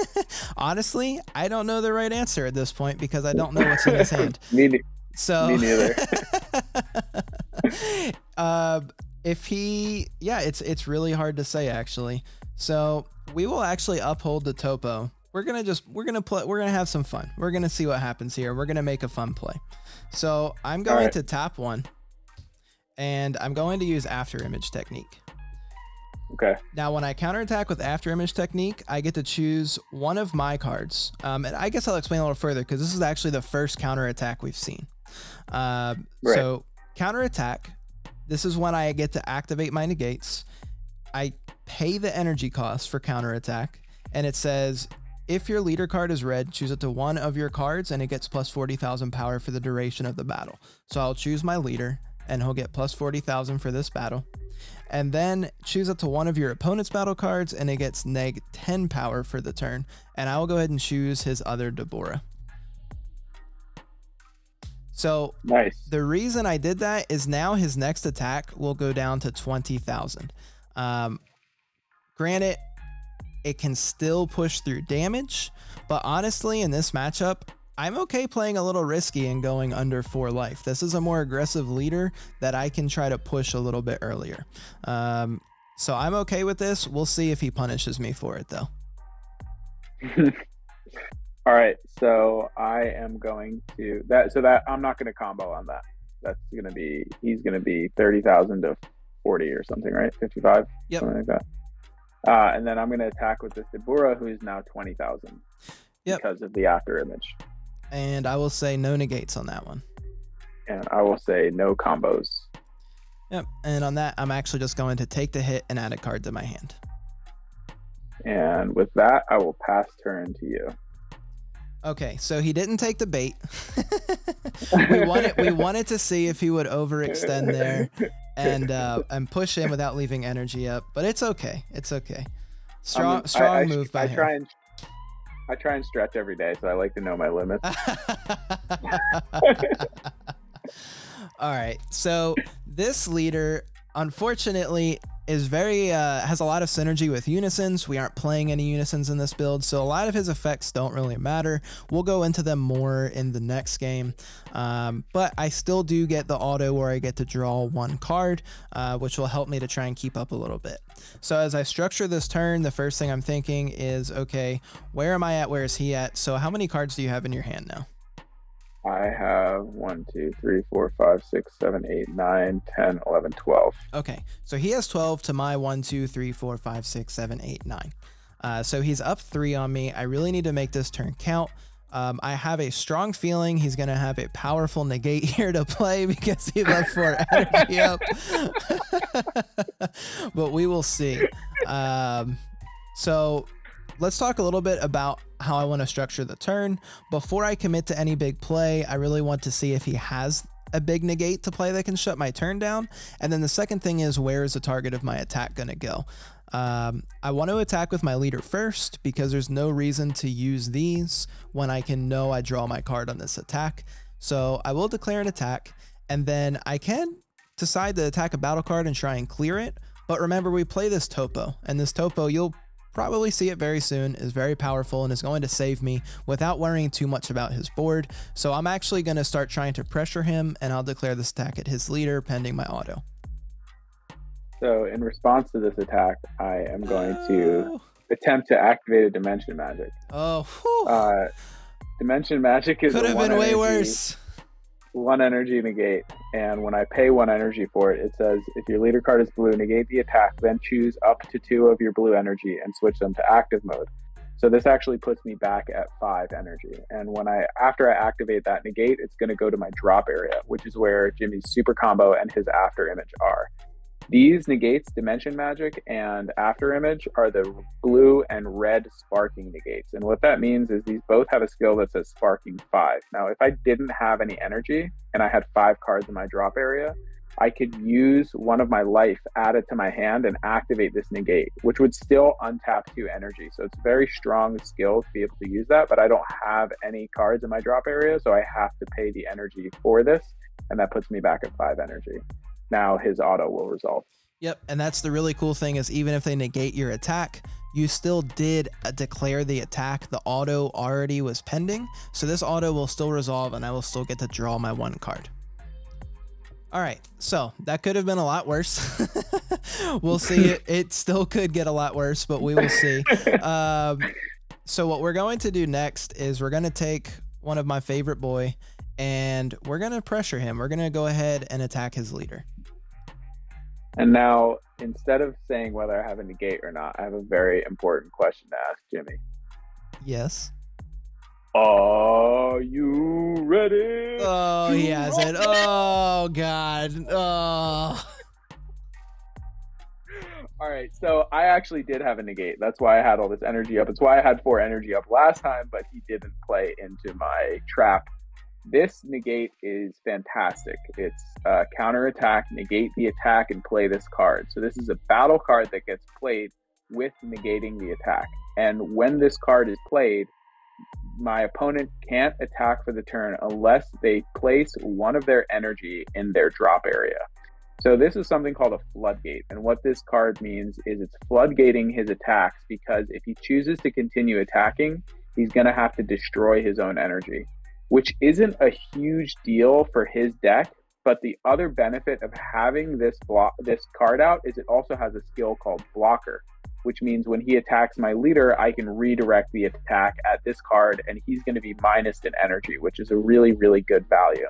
honestly, I don't know the right answer at this point because I don't know what's in his hand. Me, So Me neither. uh, if he, yeah, it's it's really hard to say actually. So we will actually uphold the Toppo. We're gonna just we're gonna play. We're gonna have some fun. We're gonna see what happens here. We're gonna make a fun play. So I'm going right. to tap one, and I'm going to use after image technique. okay. Now, when I counterattack with After Image Technique, I get to choose one of my cards. Um, and I guess I'll explain a little further because this is actually the first counterattack we've seen. Uh, Right. So, counterattack, this is when I get to activate my negates. I pay the energy cost for counterattack, and it says if your leader card is red, choose it to one of your cards, and it gets plus 40,000 power for the duration of the battle. So, I'll choose my leader, and he'll get plus 40,000 for this battle and then choose up to one of your opponent's battle cards and it gets neg 10 power for the turn and i will go ahead and choose his other Dabura so Nice. the reason i did that is now his next attack will go down to 20000 um, granted it can still push through damage but honestly in this matchup i'm okay playing a little risky and going under four life. This is a more aggressive leader that i can try to push a little bit earlier. Um, so i'm okay with this. We'll see if he punishes me for it though All right. So I am going to that. So that I'm not going to combo on that. That's going to be he's going to be thirty thousand to forty or something, right? Fifty five. Yep. Something like that. Uh, and then I'm going to attack with this Dabura, who is now twenty thousand. Yep. Because of the after image, and i will say no negates on that one and I will say no combos. yep and on that i'm actually just going to take the hit and add a card to my hand And with that, I will pass turn to you. Okay, so he didn't take the bait. we wanted we wanted to see if he would overextend there and uh, and push in without leaving energy up, but it's okay. It's okay. Strong I'm- I- strong I, move by I him. try and I try and stretch every day, so I like to know my limits. All right. So this leader, unfortunately is very uh, has a lot of synergy with unisons. We aren't playing any unisons in this build, so a lot of his effects don't really matter. We'll go into them more in the next game, um, but I still do get the auto where I get to draw one card, uh, which will help me to try and keep up a little bit. So as I structure this turn, the first thing I'm thinking is, okay, where am I at? Where is he at? So how many cards do you have in your hand now? I have 1, 2, 3, 4, 5, 6, 7, 8, 9, 10, 11, 12. Okay, so he has 12 to my 1, 2, 3, 4, 5, 6, 7, 8, 9. Uh, so he's up three on me. I really need to make this turn count. Um, I have a strong feeling he's going to have a powerful negate here to play because he left four energy up. but we will see. Um, so let's talk a little bit about how I want to structure the turn. Before I commit to any big play, I really want to see if he has a big negate to play that can shut my turn down. And then the second thing is where is the target of my attack going to go? Um, I want to attack with my leader first because there's no reason to use these when I can know I draw my card on this attack. So I will declare an attack and then I can decide to attack a battle card and try and clear it. But remember, we play this Toppo, and this Toppo, you'll probably see it very soon, is very powerful and is going to save me without worrying too much about his board. So I'm actually going to start trying to pressure him and I'll declare this attack at his leader pending my auto. So in response to this attack, I am going to attempt to activate a dimension magic. Oh, uh, dimension magic is could have been way worse one energy negate, and when I pay one energy for it, it says if your leader card is blue, negate the attack, then choose up to two of your blue energy and switch them to active mode. So this actually puts me back at five energy. And when I after I activate that negate, it's going to go to my drop area, which is where Jimmy's super combo and his after image are. These negates dimension magic and after image are the blue and red sparking negates. And what that means is these both have a skill that says sparking five. Now, if I didn't have any energy and I had five cards in my drop area, I could use one of my life added to my hand and activate this negate, which would still untap two energy. So it's a very strong skill to be able to use that, but I don't have any cards in my drop area, so I have to pay the energy for this, and that puts me back at five energy now his auto will resolve. Yep, and that's the really cool thing is even if they negate your attack, you still did uh, declare the attack. The auto already was pending, so this auto will still resolve and I will still get to draw my one card. All right, so that could have been a lot worse. we'll see. It, it still could get a lot worse, but we will see. Um, so what we're going to do next is we're going to take one of my favorite boy and we're going to pressure him. We're going to go ahead and attack his leader. And now, instead of saying whether I have a negate or not, I have a very important question to ask Jimmy. Yes. Are you ready? Oh, he has it. Oh, God. Oh. All right, so I actually did have a negate. That's why I had all this energy up. It's why I had four energy up last time, but he didn't play into my trap this negate is fantastic. It's uh, counter attack, negate the attack, and play this card. So this is a battle card that gets played with negating the attack. And when this card is played, my opponent can't attack for the turn unless they place one of their energy in their drop area. So this is something called a floodgate. And what this card means is it's floodgating his attacks because if he chooses to continue attacking, he's going to have to destroy his own energy which isn't a huge deal for his deck. But the other benefit of having this block this card out is it also has a skill called blocker, which means when he attacks my leader, I can redirect the attack at this card and he's going to be minus in energy, which is a really, really good value.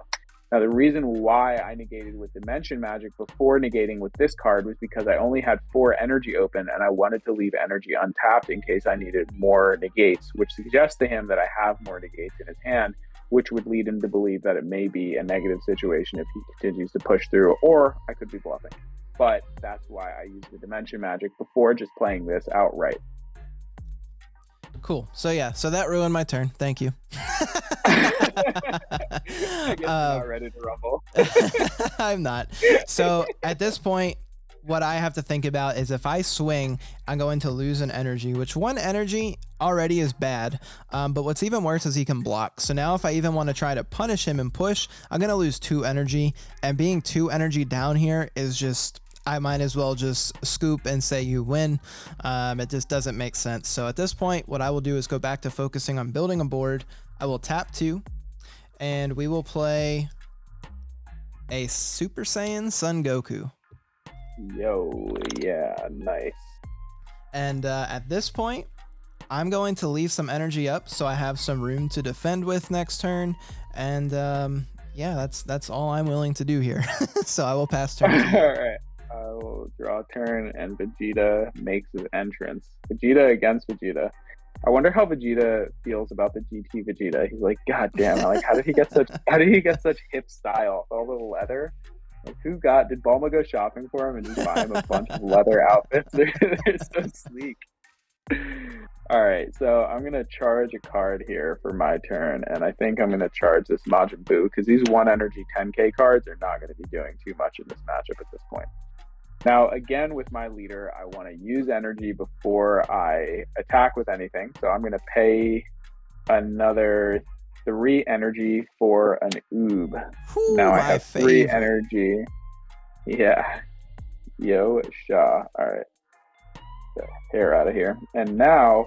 Now, the reason why I negated with Dimension Magic before negating with this card was because I only had four energy open and I wanted to leave energy untapped in case I needed more negates, which suggests to him that I have more negates in his hand which would lead him to believe that it may be a negative situation if he continues to push through, or I could be bluffing. But that's why I use the dimension magic before just playing this outright. Cool. So yeah, so that ruined my turn. Thank you. I guess uh, not ready to rumble. I'm not. So at this point, what I have to think about is if I swing, I'm going to lose an energy, which one energy already is bad. Um, but what's even worse is he can block. So now if I even want to try to punish him and push, I'm going to lose two energy. And being two energy down here is just I might as well just scoop and say you win. Um, it just doesn't make sense. So at this point, what I will do is go back to focusing on building a board. I will tap two, and we will play a Super Saiyan Son Goku. Yo, yeah, nice. And uh, at this point, I'm going to leave some energy up so I have some room to defend with next turn. And um, yeah, that's that's all I'm willing to do here. so I will pass turn. All right. I will draw a turn, and Vegeta makes his entrance. Vegeta against Vegeta. I wonder how Vegeta feels about the GT Vegeta. He's like, God damn! Like, how did he get such? How did he get such hip style? All the leather. Who got? Did Bulma go shopping for him and just buy him a bunch of leather outfits? They're, they're so sleek. All right, so I'm gonna charge a card here for my turn, and I think I'm gonna charge this Majin Buu because these one energy 10k cards are not gonna be doing too much in this matchup at this point. Now, again, with my leader, I want to use energy before I attack with anything, so I'm gonna pay another three energy for an Uub. Whew, now I have three energy. Yeah. Yo, Shaw. All right. So, hair out of here. And now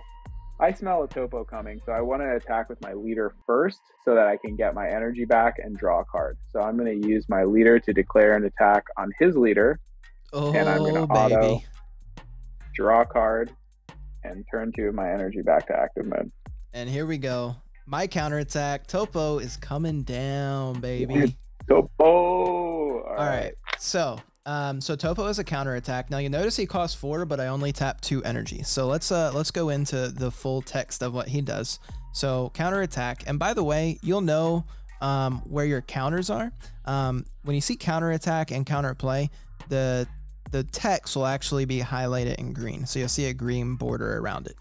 I smell a Toppo coming, so I want to attack with my leader first so that I can get my energy back and draw a card. So I'm going to use my leader to declare an attack on his leader, Oh, and I'm gonna oh, auto- draw a card, and turn two of my energy back to active mode. And here we go. My counterattack. Toppo is coming down, baby. Toppo! All All right. So, um, so Toppo is a counterattack. Now you notice he costs four, but I only tap two energy. So let's uh let's go into the full text of what he does. So counterattack, and by the way, you'll know um, where your counters are. Um, when you see counterattack and counterplay, the the text will actually be highlighted in green. So you'll see a green border around it.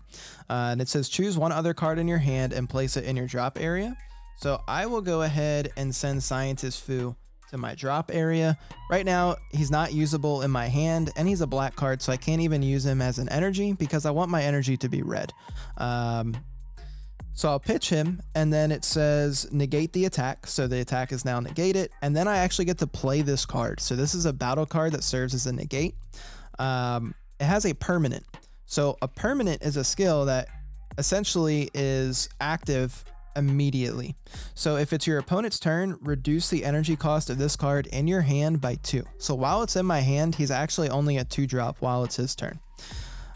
Uh, and it says choose one other card in your hand and place it in your drop area. So I will go ahead and send Scientist Fu to my drop area. Right now, he's not usable in my hand, and he's a black card, so I can't even use him as an energy because I want my energy to be red. Um, so I'll pitch him, and then it says negate the attack. So the attack is now negated, and then I actually get to play this card. So this is a battle card that serves as a negate. Um, it has a permanent. So a permanent is a skill that essentially is active immediately. So if it's your opponent's turn, reduce the energy cost of this card in your hand by two. So while it's in my hand, he's actually only a two drop while it's his turn.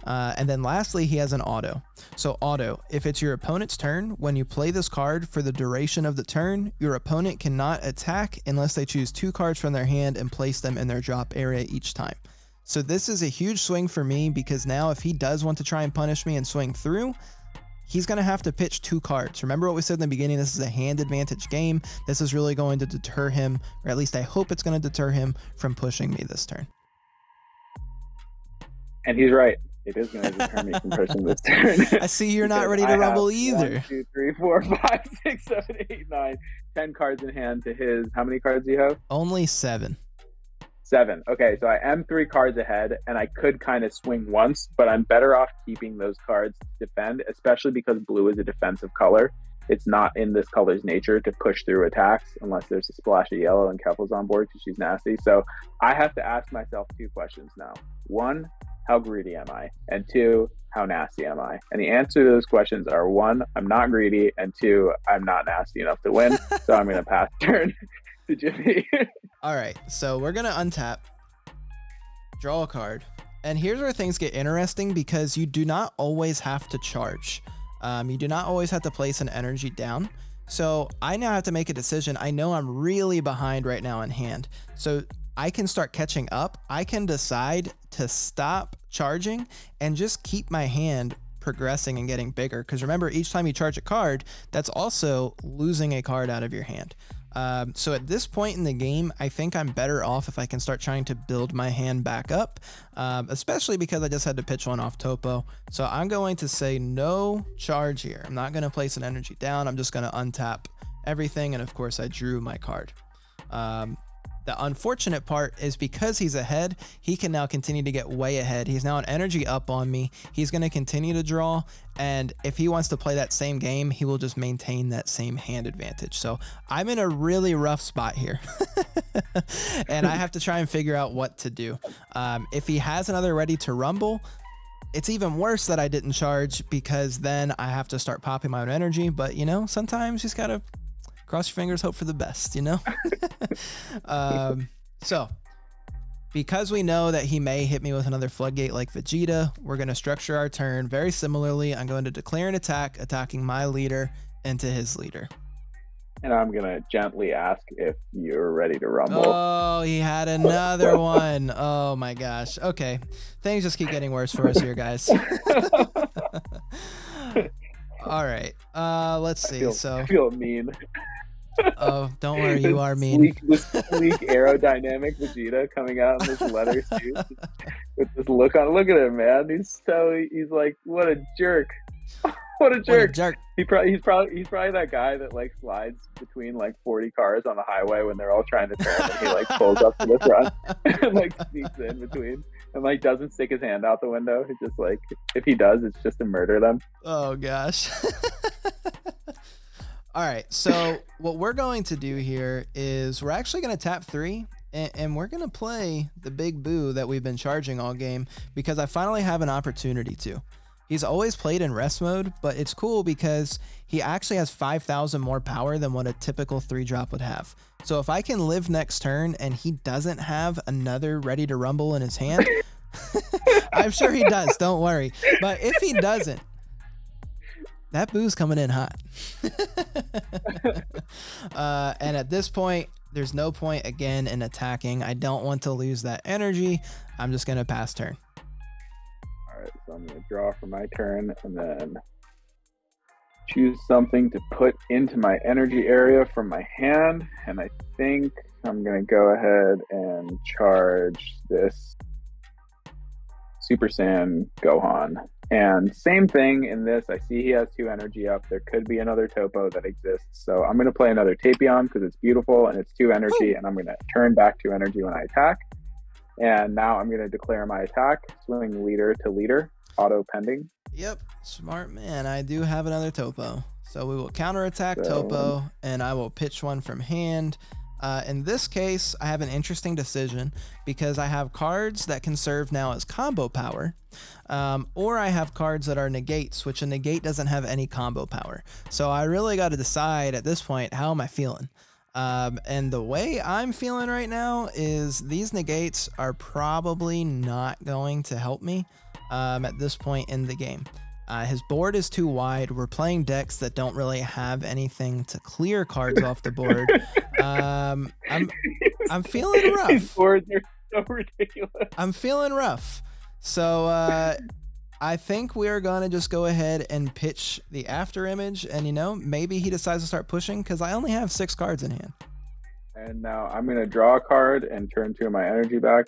Uh, and then lastly, he has an auto. So auto, if it's your opponent's turn, when you play this card for the duration of the turn, your opponent cannot attack unless they choose two cards from their hand and place them in their drop area each time. So this is a huge swing for me because now if he does want to try and punish me and swing through, he's going to have to pitch two cards. Remember what we said in the beginning? This is a hand advantage game. This is really going to deter him, or at least I hope it's going to deter him from pushing me this turn. And he's right. It is going to deter me from pushing this turn. I see you're not ready to have rumble one, either. two, three, four, five, six, seven, eight, nine, ten cards in hand to his. How many cards do you have? Only seven. Seven. Okay, so I am three cards ahead, and I could kind of swing once, but I'm better off keeping those cards to defend, especially because blue is a defensive color. It's not in this color's nature to push through attacks unless there's a splash of yellow and Kefla's on board because she's nasty. So I have to ask myself two questions now. One, how greedy am I? And two, how nasty am I? And the answer to those questions are one, I'm not greedy, and two, I'm not nasty enough to win. so I'm going to pass turn to Jimmy. All right, so we're gonna untap, draw a card, and here's where things get interesting because you do not always have to charge. Um, you do not always have to place an energy down. So I now have to make a decision. I know I'm really behind right now in hand, so I can start catching up. I can decide to stop charging and just keep my hand progressing and getting bigger. Because remember, each time you charge a card, that's also losing a card out of your hand. Um, so at this point in the game, I think I'm better off if I can start trying to build my hand back up, um, especially because I just had to pitch one off Toppo. So I'm going to say no charge here. I'm not going to place an energy down. I'm just going to untap everything. And of course, I drew my card. Um, The unfortunate part is because he's ahead, he can now continue to get way ahead. He's now an energy up on me. He's going to continue to draw. And if he wants to play that same game, he will just maintain that same hand advantage. So I'm in a really rough spot here. and I have to try and figure out what to do. Um, if he has another ready to rumble, it's even worse that I didn't charge because then I have to start popping my own energy. But you know, sometimes you just gotta cross your fingers, hope for the best, you know? um, so, because we know that he may hit me with another floodgate like Vegeta, we're going to structure our turn very similarly. I'm going to declare an attack, attacking my leader into his leader. And I'm going to gently ask if you're ready to rumble. Oh, he had another one. Oh my gosh. Okay. Things just keep getting worse for us here, guys. All right. Uh, let's see. I feel, so I feel mean. Oh, don't worry, you are mean. Sleek, this sleek aerodynamic Vegeta coming out in this leather suit with this look on. Look at him, man. He's so he's like, what a jerk. what a jerk. What a jerk. He probably he's probably he's probably that guy that like slides between like forty cars on the highway when they're all trying to turn and he like pulls up to the front and like sneaks in between and like doesn't stick his hand out the window. It's just like if he does, it's just to murder them. Oh gosh. All right, so what we're going to do here is we're actually going to tap three and, and we're going to play the big Buu that we've been charging all game because I finally have an opportunity to. He's always played in rest mode, but it's cool because he actually has 5,000 more power than what a typical three drop would have. So if I can live next turn and he doesn't have another ready to rumble in his hand, I'm sure he does, don't worry. But if he doesn't, that Buu's coming in hot. uh, and at this point, there's no point again in attacking. I don't want to lose that energy. I'm just going to pass turn. All right, so I'm going to draw for my turn and then choose something to put into my energy area from my hand. And I think I'm going to go ahead and charge this Super Saiyan Gohan. And same thing in this. I see he has two energy up. There could be another Toppo that exists. So I'm going to play another Tapion because it's beautiful and it's two energy. And I'm going to turn back two energy when I attack. And now I'm going to declare my attack, swing leader to leader, auto pending. Yep, smart man. I do have another Toppo. So we will counterattack So- Toppo and I will pitch one from hand. Uh, in this case, I have an interesting decision because I have cards that can serve now as combo power, um, or I have cards that are negates, which a negate doesn't have any combo power. So I really got to decide at this point how am I feeling? Um, and the way I'm feeling right now is these negates are probably not going to help me um, at this point in the game. Uh, his board is too wide. We're playing decks that don't really have anything to clear cards off the board. Um, I'm I'm feeling These rough. boards are so ridiculous. I'm feeling rough. So uh, I think we're gonna just go ahead and pitch the after image, and you know maybe he decides to start pushing because I only have six cards in hand. And now I'm going to draw a card and turn two of my energy back.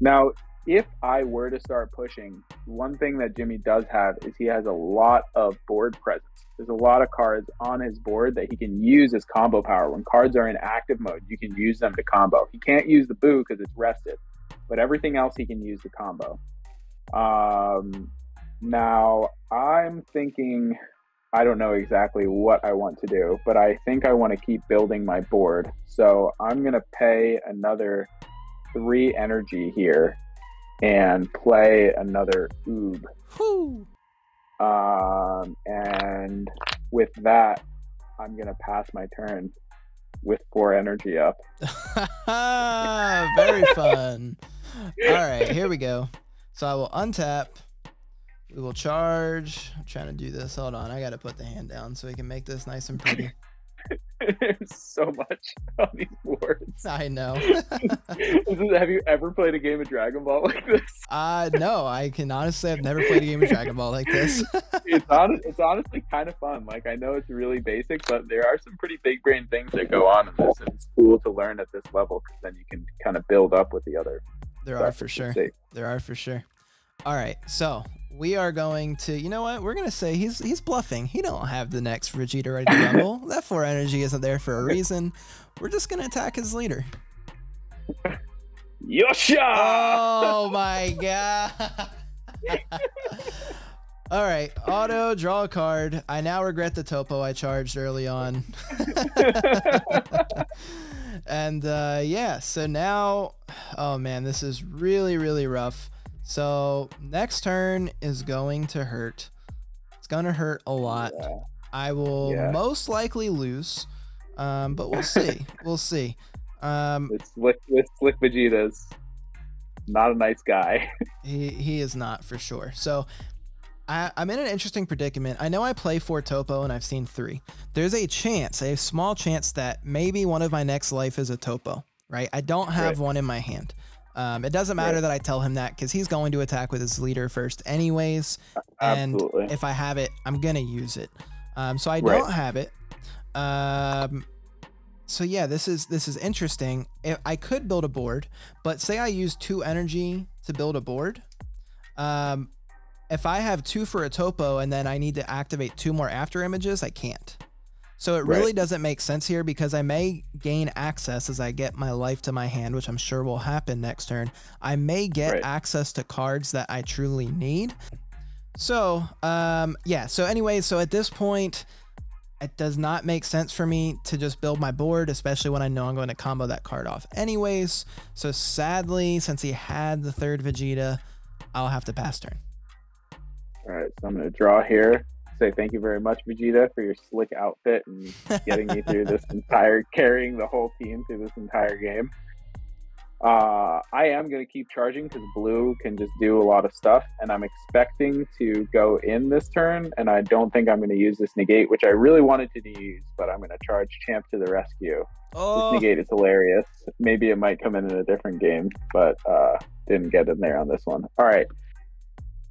Now, if I were to start pushing, one thing that Jimmy does have is he has a lot of board presence. There's a lot of cards on his board that he can use as combo power. When cards are in active mode, you can use them to combo. He can't use the Buu because it's rested, but everything else he can use to combo. Um, now, I'm thinking I don't know exactly what I want to do, but I think I want to keep building my board. So I'm going to pay another three energy here and play another Uub. Whew. Um, and with that, I'm going to pass my turn with four energy up. Very fun. All right, here we go. So I will untap. We will charge. I'm trying to do this. Hold on. I got to put the hand down so we can make this nice and pretty. There's so much on these boards. I know. Have you ever played a game of Dragon Ball like this? uh, no, I can honestly, I've never played a game of Dragon Ball like this. it's honest, it's honestly kind of fun. Like I know it's really basic, but there are some pretty big brain things that go on in this, and it's cool to learn at this level because then you can kind of build up with the other. there are for sure. There are for sure. All right, so we are going to. You know what? We're gonna say he's he's bluffing. He don't have the next Vegeta ready to rumble. that four energy isn't there for a reason. We're just gonna attack his leader. Yosha! Oh my god. All right, auto draw a card. I now regret the Toppo I charged early on. and uh, yeah, so now, oh man, this is really, really rough. So next turn is going to hurt. It's gonna hurt a lot. Yeah. I will Yeah. most likely lose, um, but we'll see. we'll see. Um, This slick, this slick Vegeta's not a nice guy. He he is not for sure. So I, I'm in an interesting predicament. I know I play four Toppo and I've seen three. There's a chance, a small chance that maybe one of my next life is a Toppo. Right? I don't have Right. one in my hand. Um, it doesn't matter Right. that I tell him that because he's going to attack with his leader first, anyways. And Absolutely. if I have it, I'm gonna use it. Um, so I Right. don't have it. Um, so yeah, this is this is interesting. If I could build a board, but say I use two energy to build a board. Um, if I have two for a Toppo and then I need to activate two more after images, I can't. So it really Right. doesn't make sense here because I may gain access as I get my life to my hand, which I'm sure will happen next turn. I may get Right. access to cards that I truly need. So, um, yeah. So, anyways, so at this point, it does not make sense for me to just build my board, especially when I know I'm going to combo that card off. Anyways, so sadly, since he had the third Vegeta, I'll have to pass turn. All right, so I'm going to draw here. Say thank you very much, Vegeta, for your slick outfit and getting me through this entire, carrying the whole team through this entire game. Uh, I am going to keep charging because blue can just do a lot of stuff, and I'm expecting to go in this turn, and I don't think I'm going to use this negate, which I really wanted to use, but I'm going to charge Champ to the rescue. Oh, This negate is hilarious. Maybe it might come in in a different game, but uh, didn't get in there on this one. All right.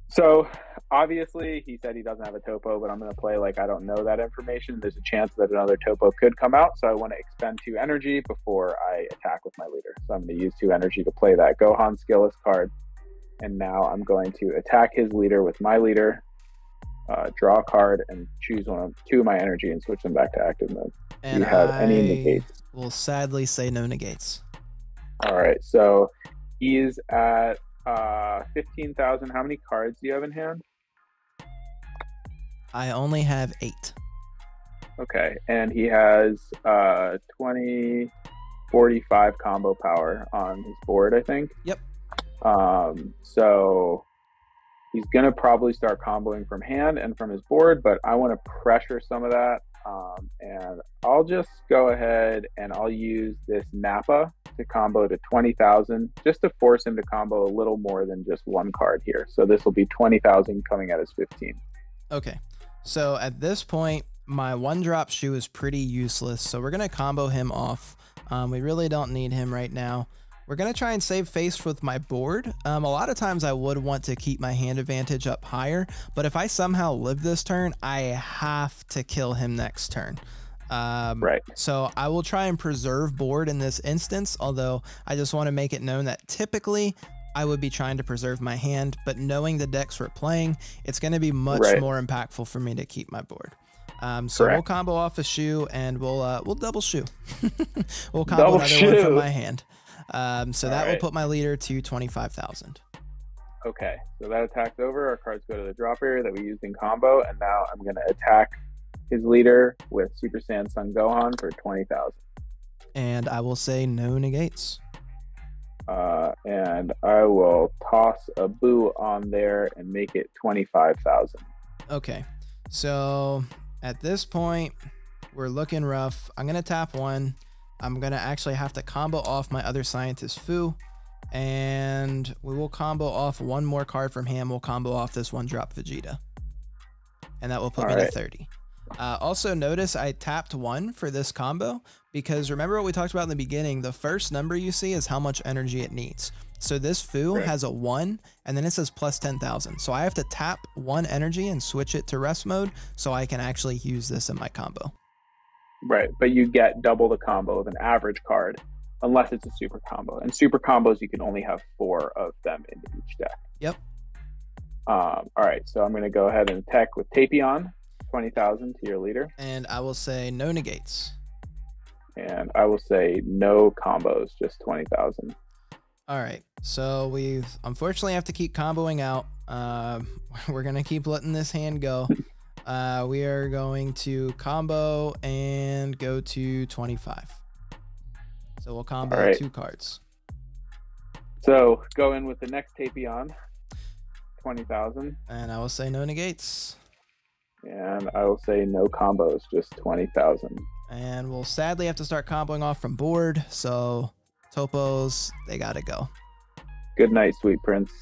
So obviously, he said he doesn't have a Toppo, but I'm going to play like I don't know that information. There's a chance that another Toppo could come out, so I want to expend two energy before I attack with my leader. So I'm going to use two energy to play that Gohan Skillless card, and now I'm going to attack his leader with my leader. Uh, draw a card and choose one of two of my energy and switch them back to active mode. Do and you have I any negates? will sadly say no negates. All right, so he's at uh, fifteen thousand. How many cards do you have in hand? I only have eight. Okay, and he has uh 20, 45 combo power on his board, I think. Yep. Um, so he's gonna probably start comboing from hand and from his board, but I want to pressure some of that. Um, and I'll just go ahead and I'll use this Nappa to combo to 20,000 just to force him to combo a little more than just one card here. So this will be 20,000 coming at his 15. Okay. So at this point, my one drop Shu is pretty useless. So we're going to combo him off. Um, we really don't need him right now. We're going to try and save face with my board. Um, a lot of times I would want to keep my hand advantage up higher, but if I somehow live this turn, I have to kill him next turn. Um, Right. So I will try and preserve board in this instance, although I just want to make it known that typically I would be trying to preserve my hand, but knowing the decks we're playing, it's going to be much Right. more impactful for me to keep my board. Um, so we'll combo off a Shu and we'll uh, we'll double Shu. we'll combo Double another one from my hand. Um, so that will put my leader to twenty five thousand. Okay, so that attack's over. Our cards go to the drop area that we used in combo, and now I'm going to attack his leader with Super Saiyan Son Gohan for 20,000. And I will say no negates. Uh, and I will toss a Buu on there and make it 25,000. Okay. So at this point, we're looking rough. I'm gonna tap one. I'm gonna actually have to combo off my other scientist Fu. And we will combo off one more card from him. We'll combo off this one drop Vegeta. And that will put me Alright. to 30. Uh, also, notice I tapped one for this combo because remember what we talked about in the beginning? The first number you see is how much energy it needs. So this foo Right. has a one and then it says plus 10,000. So I have to tap one energy and switch it to rest mode so I can actually use this in my combo. Right, but you get double the combo of an average card unless it's a super combo. And super combos, you can only have four of them in each deck. Yep. Um, all right, so I'm going to go ahead and attack with Tapion, 20,000 to your leader. And I will say no negates. and I will say no combos, just twenty thousand. All right. So we've unfortunately have to keep comboing out. Uh, we're gonna keep letting this hand go. Uh, we are going to combo and go to 25. So we'll combo right. two cards. So go in with the next Tapion, twenty thousand, And I will say no negates. And I will say no combos, just twenty thousand. And we'll sadly have to start comboing off from board. So Toppos, they gotta go. Good night, sweet prince.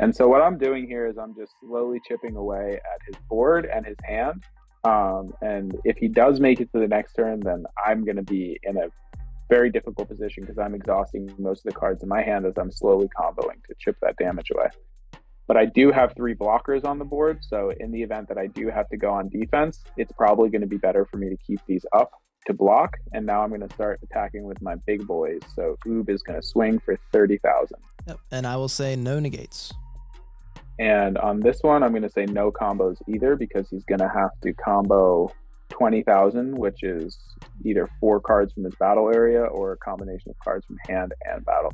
And so what I'm doing here is I'm just slowly chipping away at his board and his hand. Um, and if he does make it to the next turn, then I'm going to be in a very difficult position because I'm exhausting most of the cards in my hand as I'm slowly comboing to chip that damage away. But I do have three blockers on the board, so in the event that I do have to go on defense, it's probably going to be better for me to keep these up to block. And now I'm going to start attacking with my big boys. So Uub is going to swing for thirty thousand. Yep. And I will say no negates. And on this one, I'm going to say no combos either because he's going to have to combo 20,000, which is either four cards from his battle area or a combination of cards from hand and battle.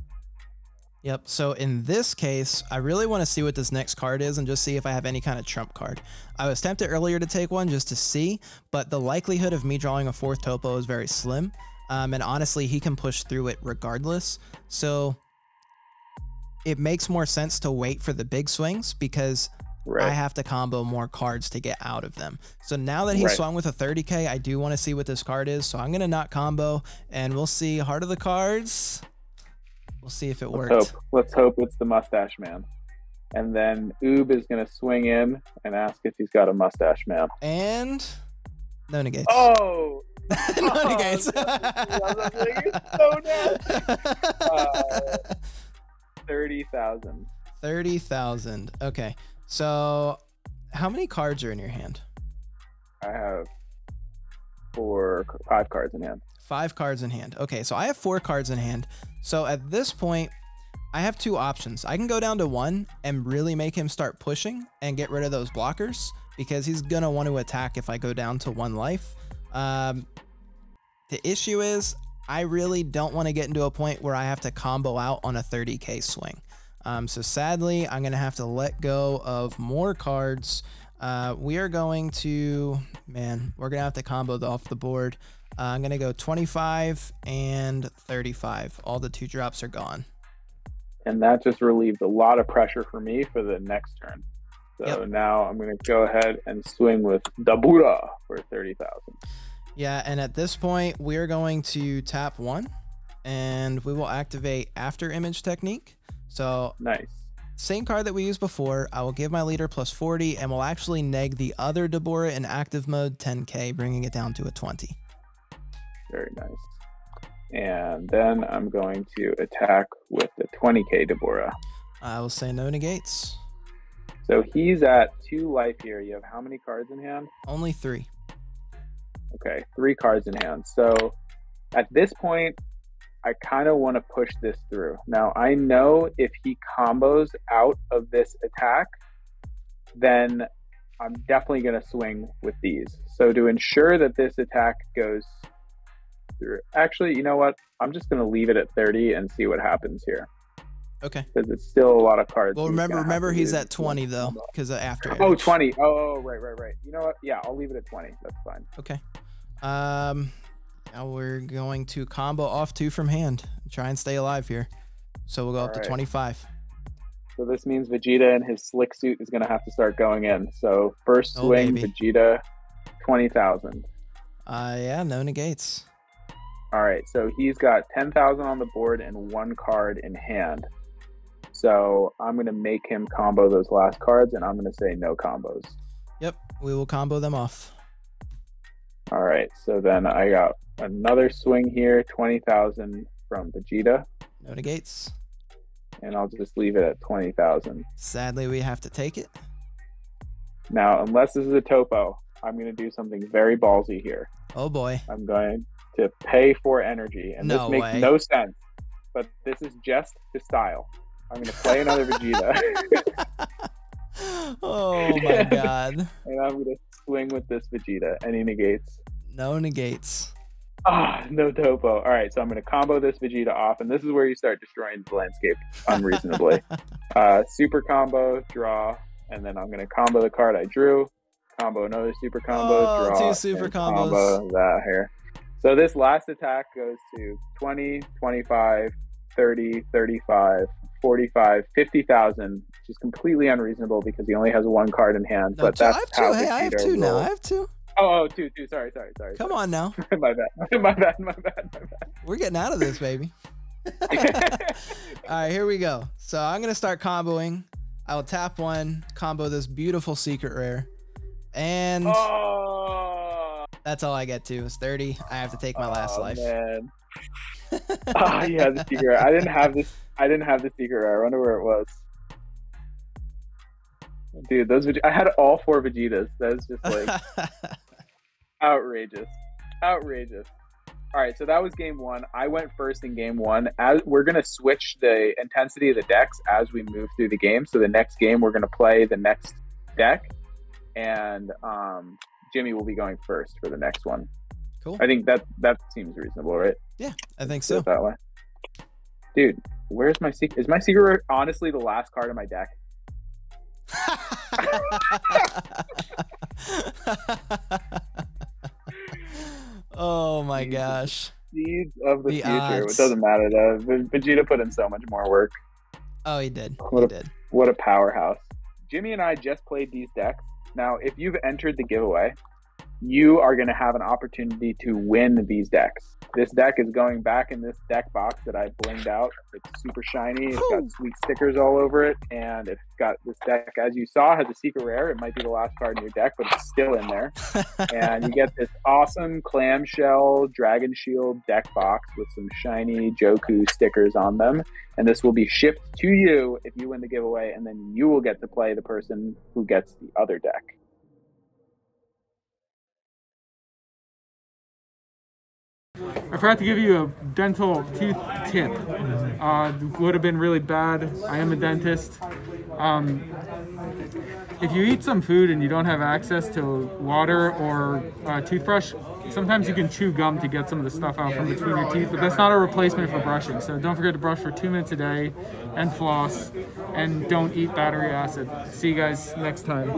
Yep. So in this case, I really want to see what this next card is and just see if I have any kind of trump card. I was tempted earlier to take one just to see, but the likelihood of me drawing a fourth Toppo is very slim. Um, and honestly, he can push through it regardless. So it makes more sense to wait for the big swings because Right. I have to combo more cards to get out of them. So now that he Right. swung with a 30k, I do want to see what this card is. So I'm gonna not combo, and we'll see heart of the cards. We'll see if it Let's worked. hope. Let's hope it's the mustache man. And then Uub is going to swing in and ask if he's got a mustache man. And no negates. Oh, no oh, negates. so Uh, 30,000. 30,000. Okay. So how many cards are in your hand? I have four, five cards in hand. Five cards in hand. Okay, so I have four cards in hand. So at this point, I have two options. I can go down to one and really make him start pushing and get rid of those blockers because he's gonna want to attack if I go down to one life. Um, the issue is I really don't want to get into a point where I have to combo out on a 30k swing. Um, so sadly, I'm gonna have to let go of more cards. Uh, we are going to, man, we're gonna have to combo off the board. Uh, I'm gonna go 25 and 35. All the two drops are gone. and that just relieved a lot of pressure for me for the next turn. So Yep. now I'm going to go ahead and swing with Dabura for 30,000. Yeah, and at this point, we're going to tap one, and we will activate After Image Technique. So Nice. same card that we used before. I will give my leader plus 40, and we'll actually neg the other Dabura in active mode 10k, bringing it down to a 20. Very nice. And then I'm going to attack with the 20k Dabura. I will say no negates. So he's at two life here. You have how many cards in hand? Only three. Okay, three cards in hand. So at this point, I kind of want to push this through. Now, I know if he combos out of this attack, then I'm definitely going to swing with these. So to ensure that this attack goes through, actually, you know what? I'm just going to leave it at 30 and see what happens here Okay. because it's still a lot of cards. Well, remember, remember, he's at 20 though, because after. Oh, 20. Oh, right, right, right. You know what? Yeah, I'll leave it at 20. That's fine. Okay. Um, now we're going to combo off two from hand. Try and stay alive here. So we'll go up to Alright. 25. So this means Vegeta and his slick suit is going to have to start going in. So first Oh, swing, baby. Vegeta, 20,000. Uh, yeah, no negates. All right, so he's got 10,000 on the board and one card in hand. So I'm going to make him combo those last cards, and I'm going to say no combos. Yep, we will combo them off. All right, so then I got another swing here, 20,000 from Vegeta, No negates. and I'll just leave it at 20,000. Sadly, we have to take it. Now, unless this is a Toppo, I'm going to do something very ballsy here. Oh boy. I'm going to pay for energy, and No this makes way. no sense. But this is just the style. I'm going to play another Vegeta, oh my god. and I'm going to swing with this Vegeta, and he negates. No negates. Ah, no Toppo. All right, so I'm going to combo this Vegeta off, and this is where you start destroying the landscape unreasonably. uh, super combo, draw, and then I'm going to combo the card I drew, combo another super combo, Oh, draw, two super combos. combo that here. So this last attack goes to 20, 25, 30, 35, 45, 50,000, which is completely unreasonable because he only has one card in hand. No, but two- I that's have two. Hey, I have two now. I have two. Oh, oh, two, two. Sorry, sorry, sorry. Come on now. my bad. my bad. My bad. My bad. We're getting out of this, baby. All right, here we go. So I'm gonna start comboing. I will tap one, combo this beautiful secret rare, and oh, that's all I get to. Is 30. I have to take my last oh, life. Man. oh, yeah, the secret. I didn't have this. I didn't have the secret. I wonder where it was. Dude, those I had all four Vegetas. That's just like outrageous, outrageous. All right, so that was game one. I went first in game one. As we're gonna switch the intensity of the decks as we move through the game. So the next game we're gonna play the next deck, and um, Jimmy will be going first for the next one. cool. I think that that seems reasonable, right? Yeah, I think so. that way. Dude, where's my secret? Is my secret honestly the last card in my deck? oh my gosh. Seeds of the, The future. odds. It doesn't matter though. Vegeta put in so much more work. Oh, he did. He a- did. What a powerhouse. Jimmy and I just played these decks. Now, if you've entered the giveaway, you are going to have an opportunity to win these decks. This deck is going back in this deck box that I blinged out. It's super shiny. It's got sweet stickers all over it. And it's got this deck, as you saw, has a secret rare. It might be the last card in your deck, but it's still in there. and you get this awesome clamshell Dragon Shield deck box with some shiny Johku stickers on them. And this will be shipped to you if you win the giveaway, and then you will get to play the person who gets the other deck. I forgot to give you a dental tooth tip. Uh, would have been really bad. I am a dentist. Um, if you eat some food and you don't have access to water or a toothbrush, sometimes you can chew gum to get some of the stuff out from between your teeth, but that's not a replacement for brushing. So don't forget to brush for two minutes a day and floss, and don't eat battery acid. See you guys next time.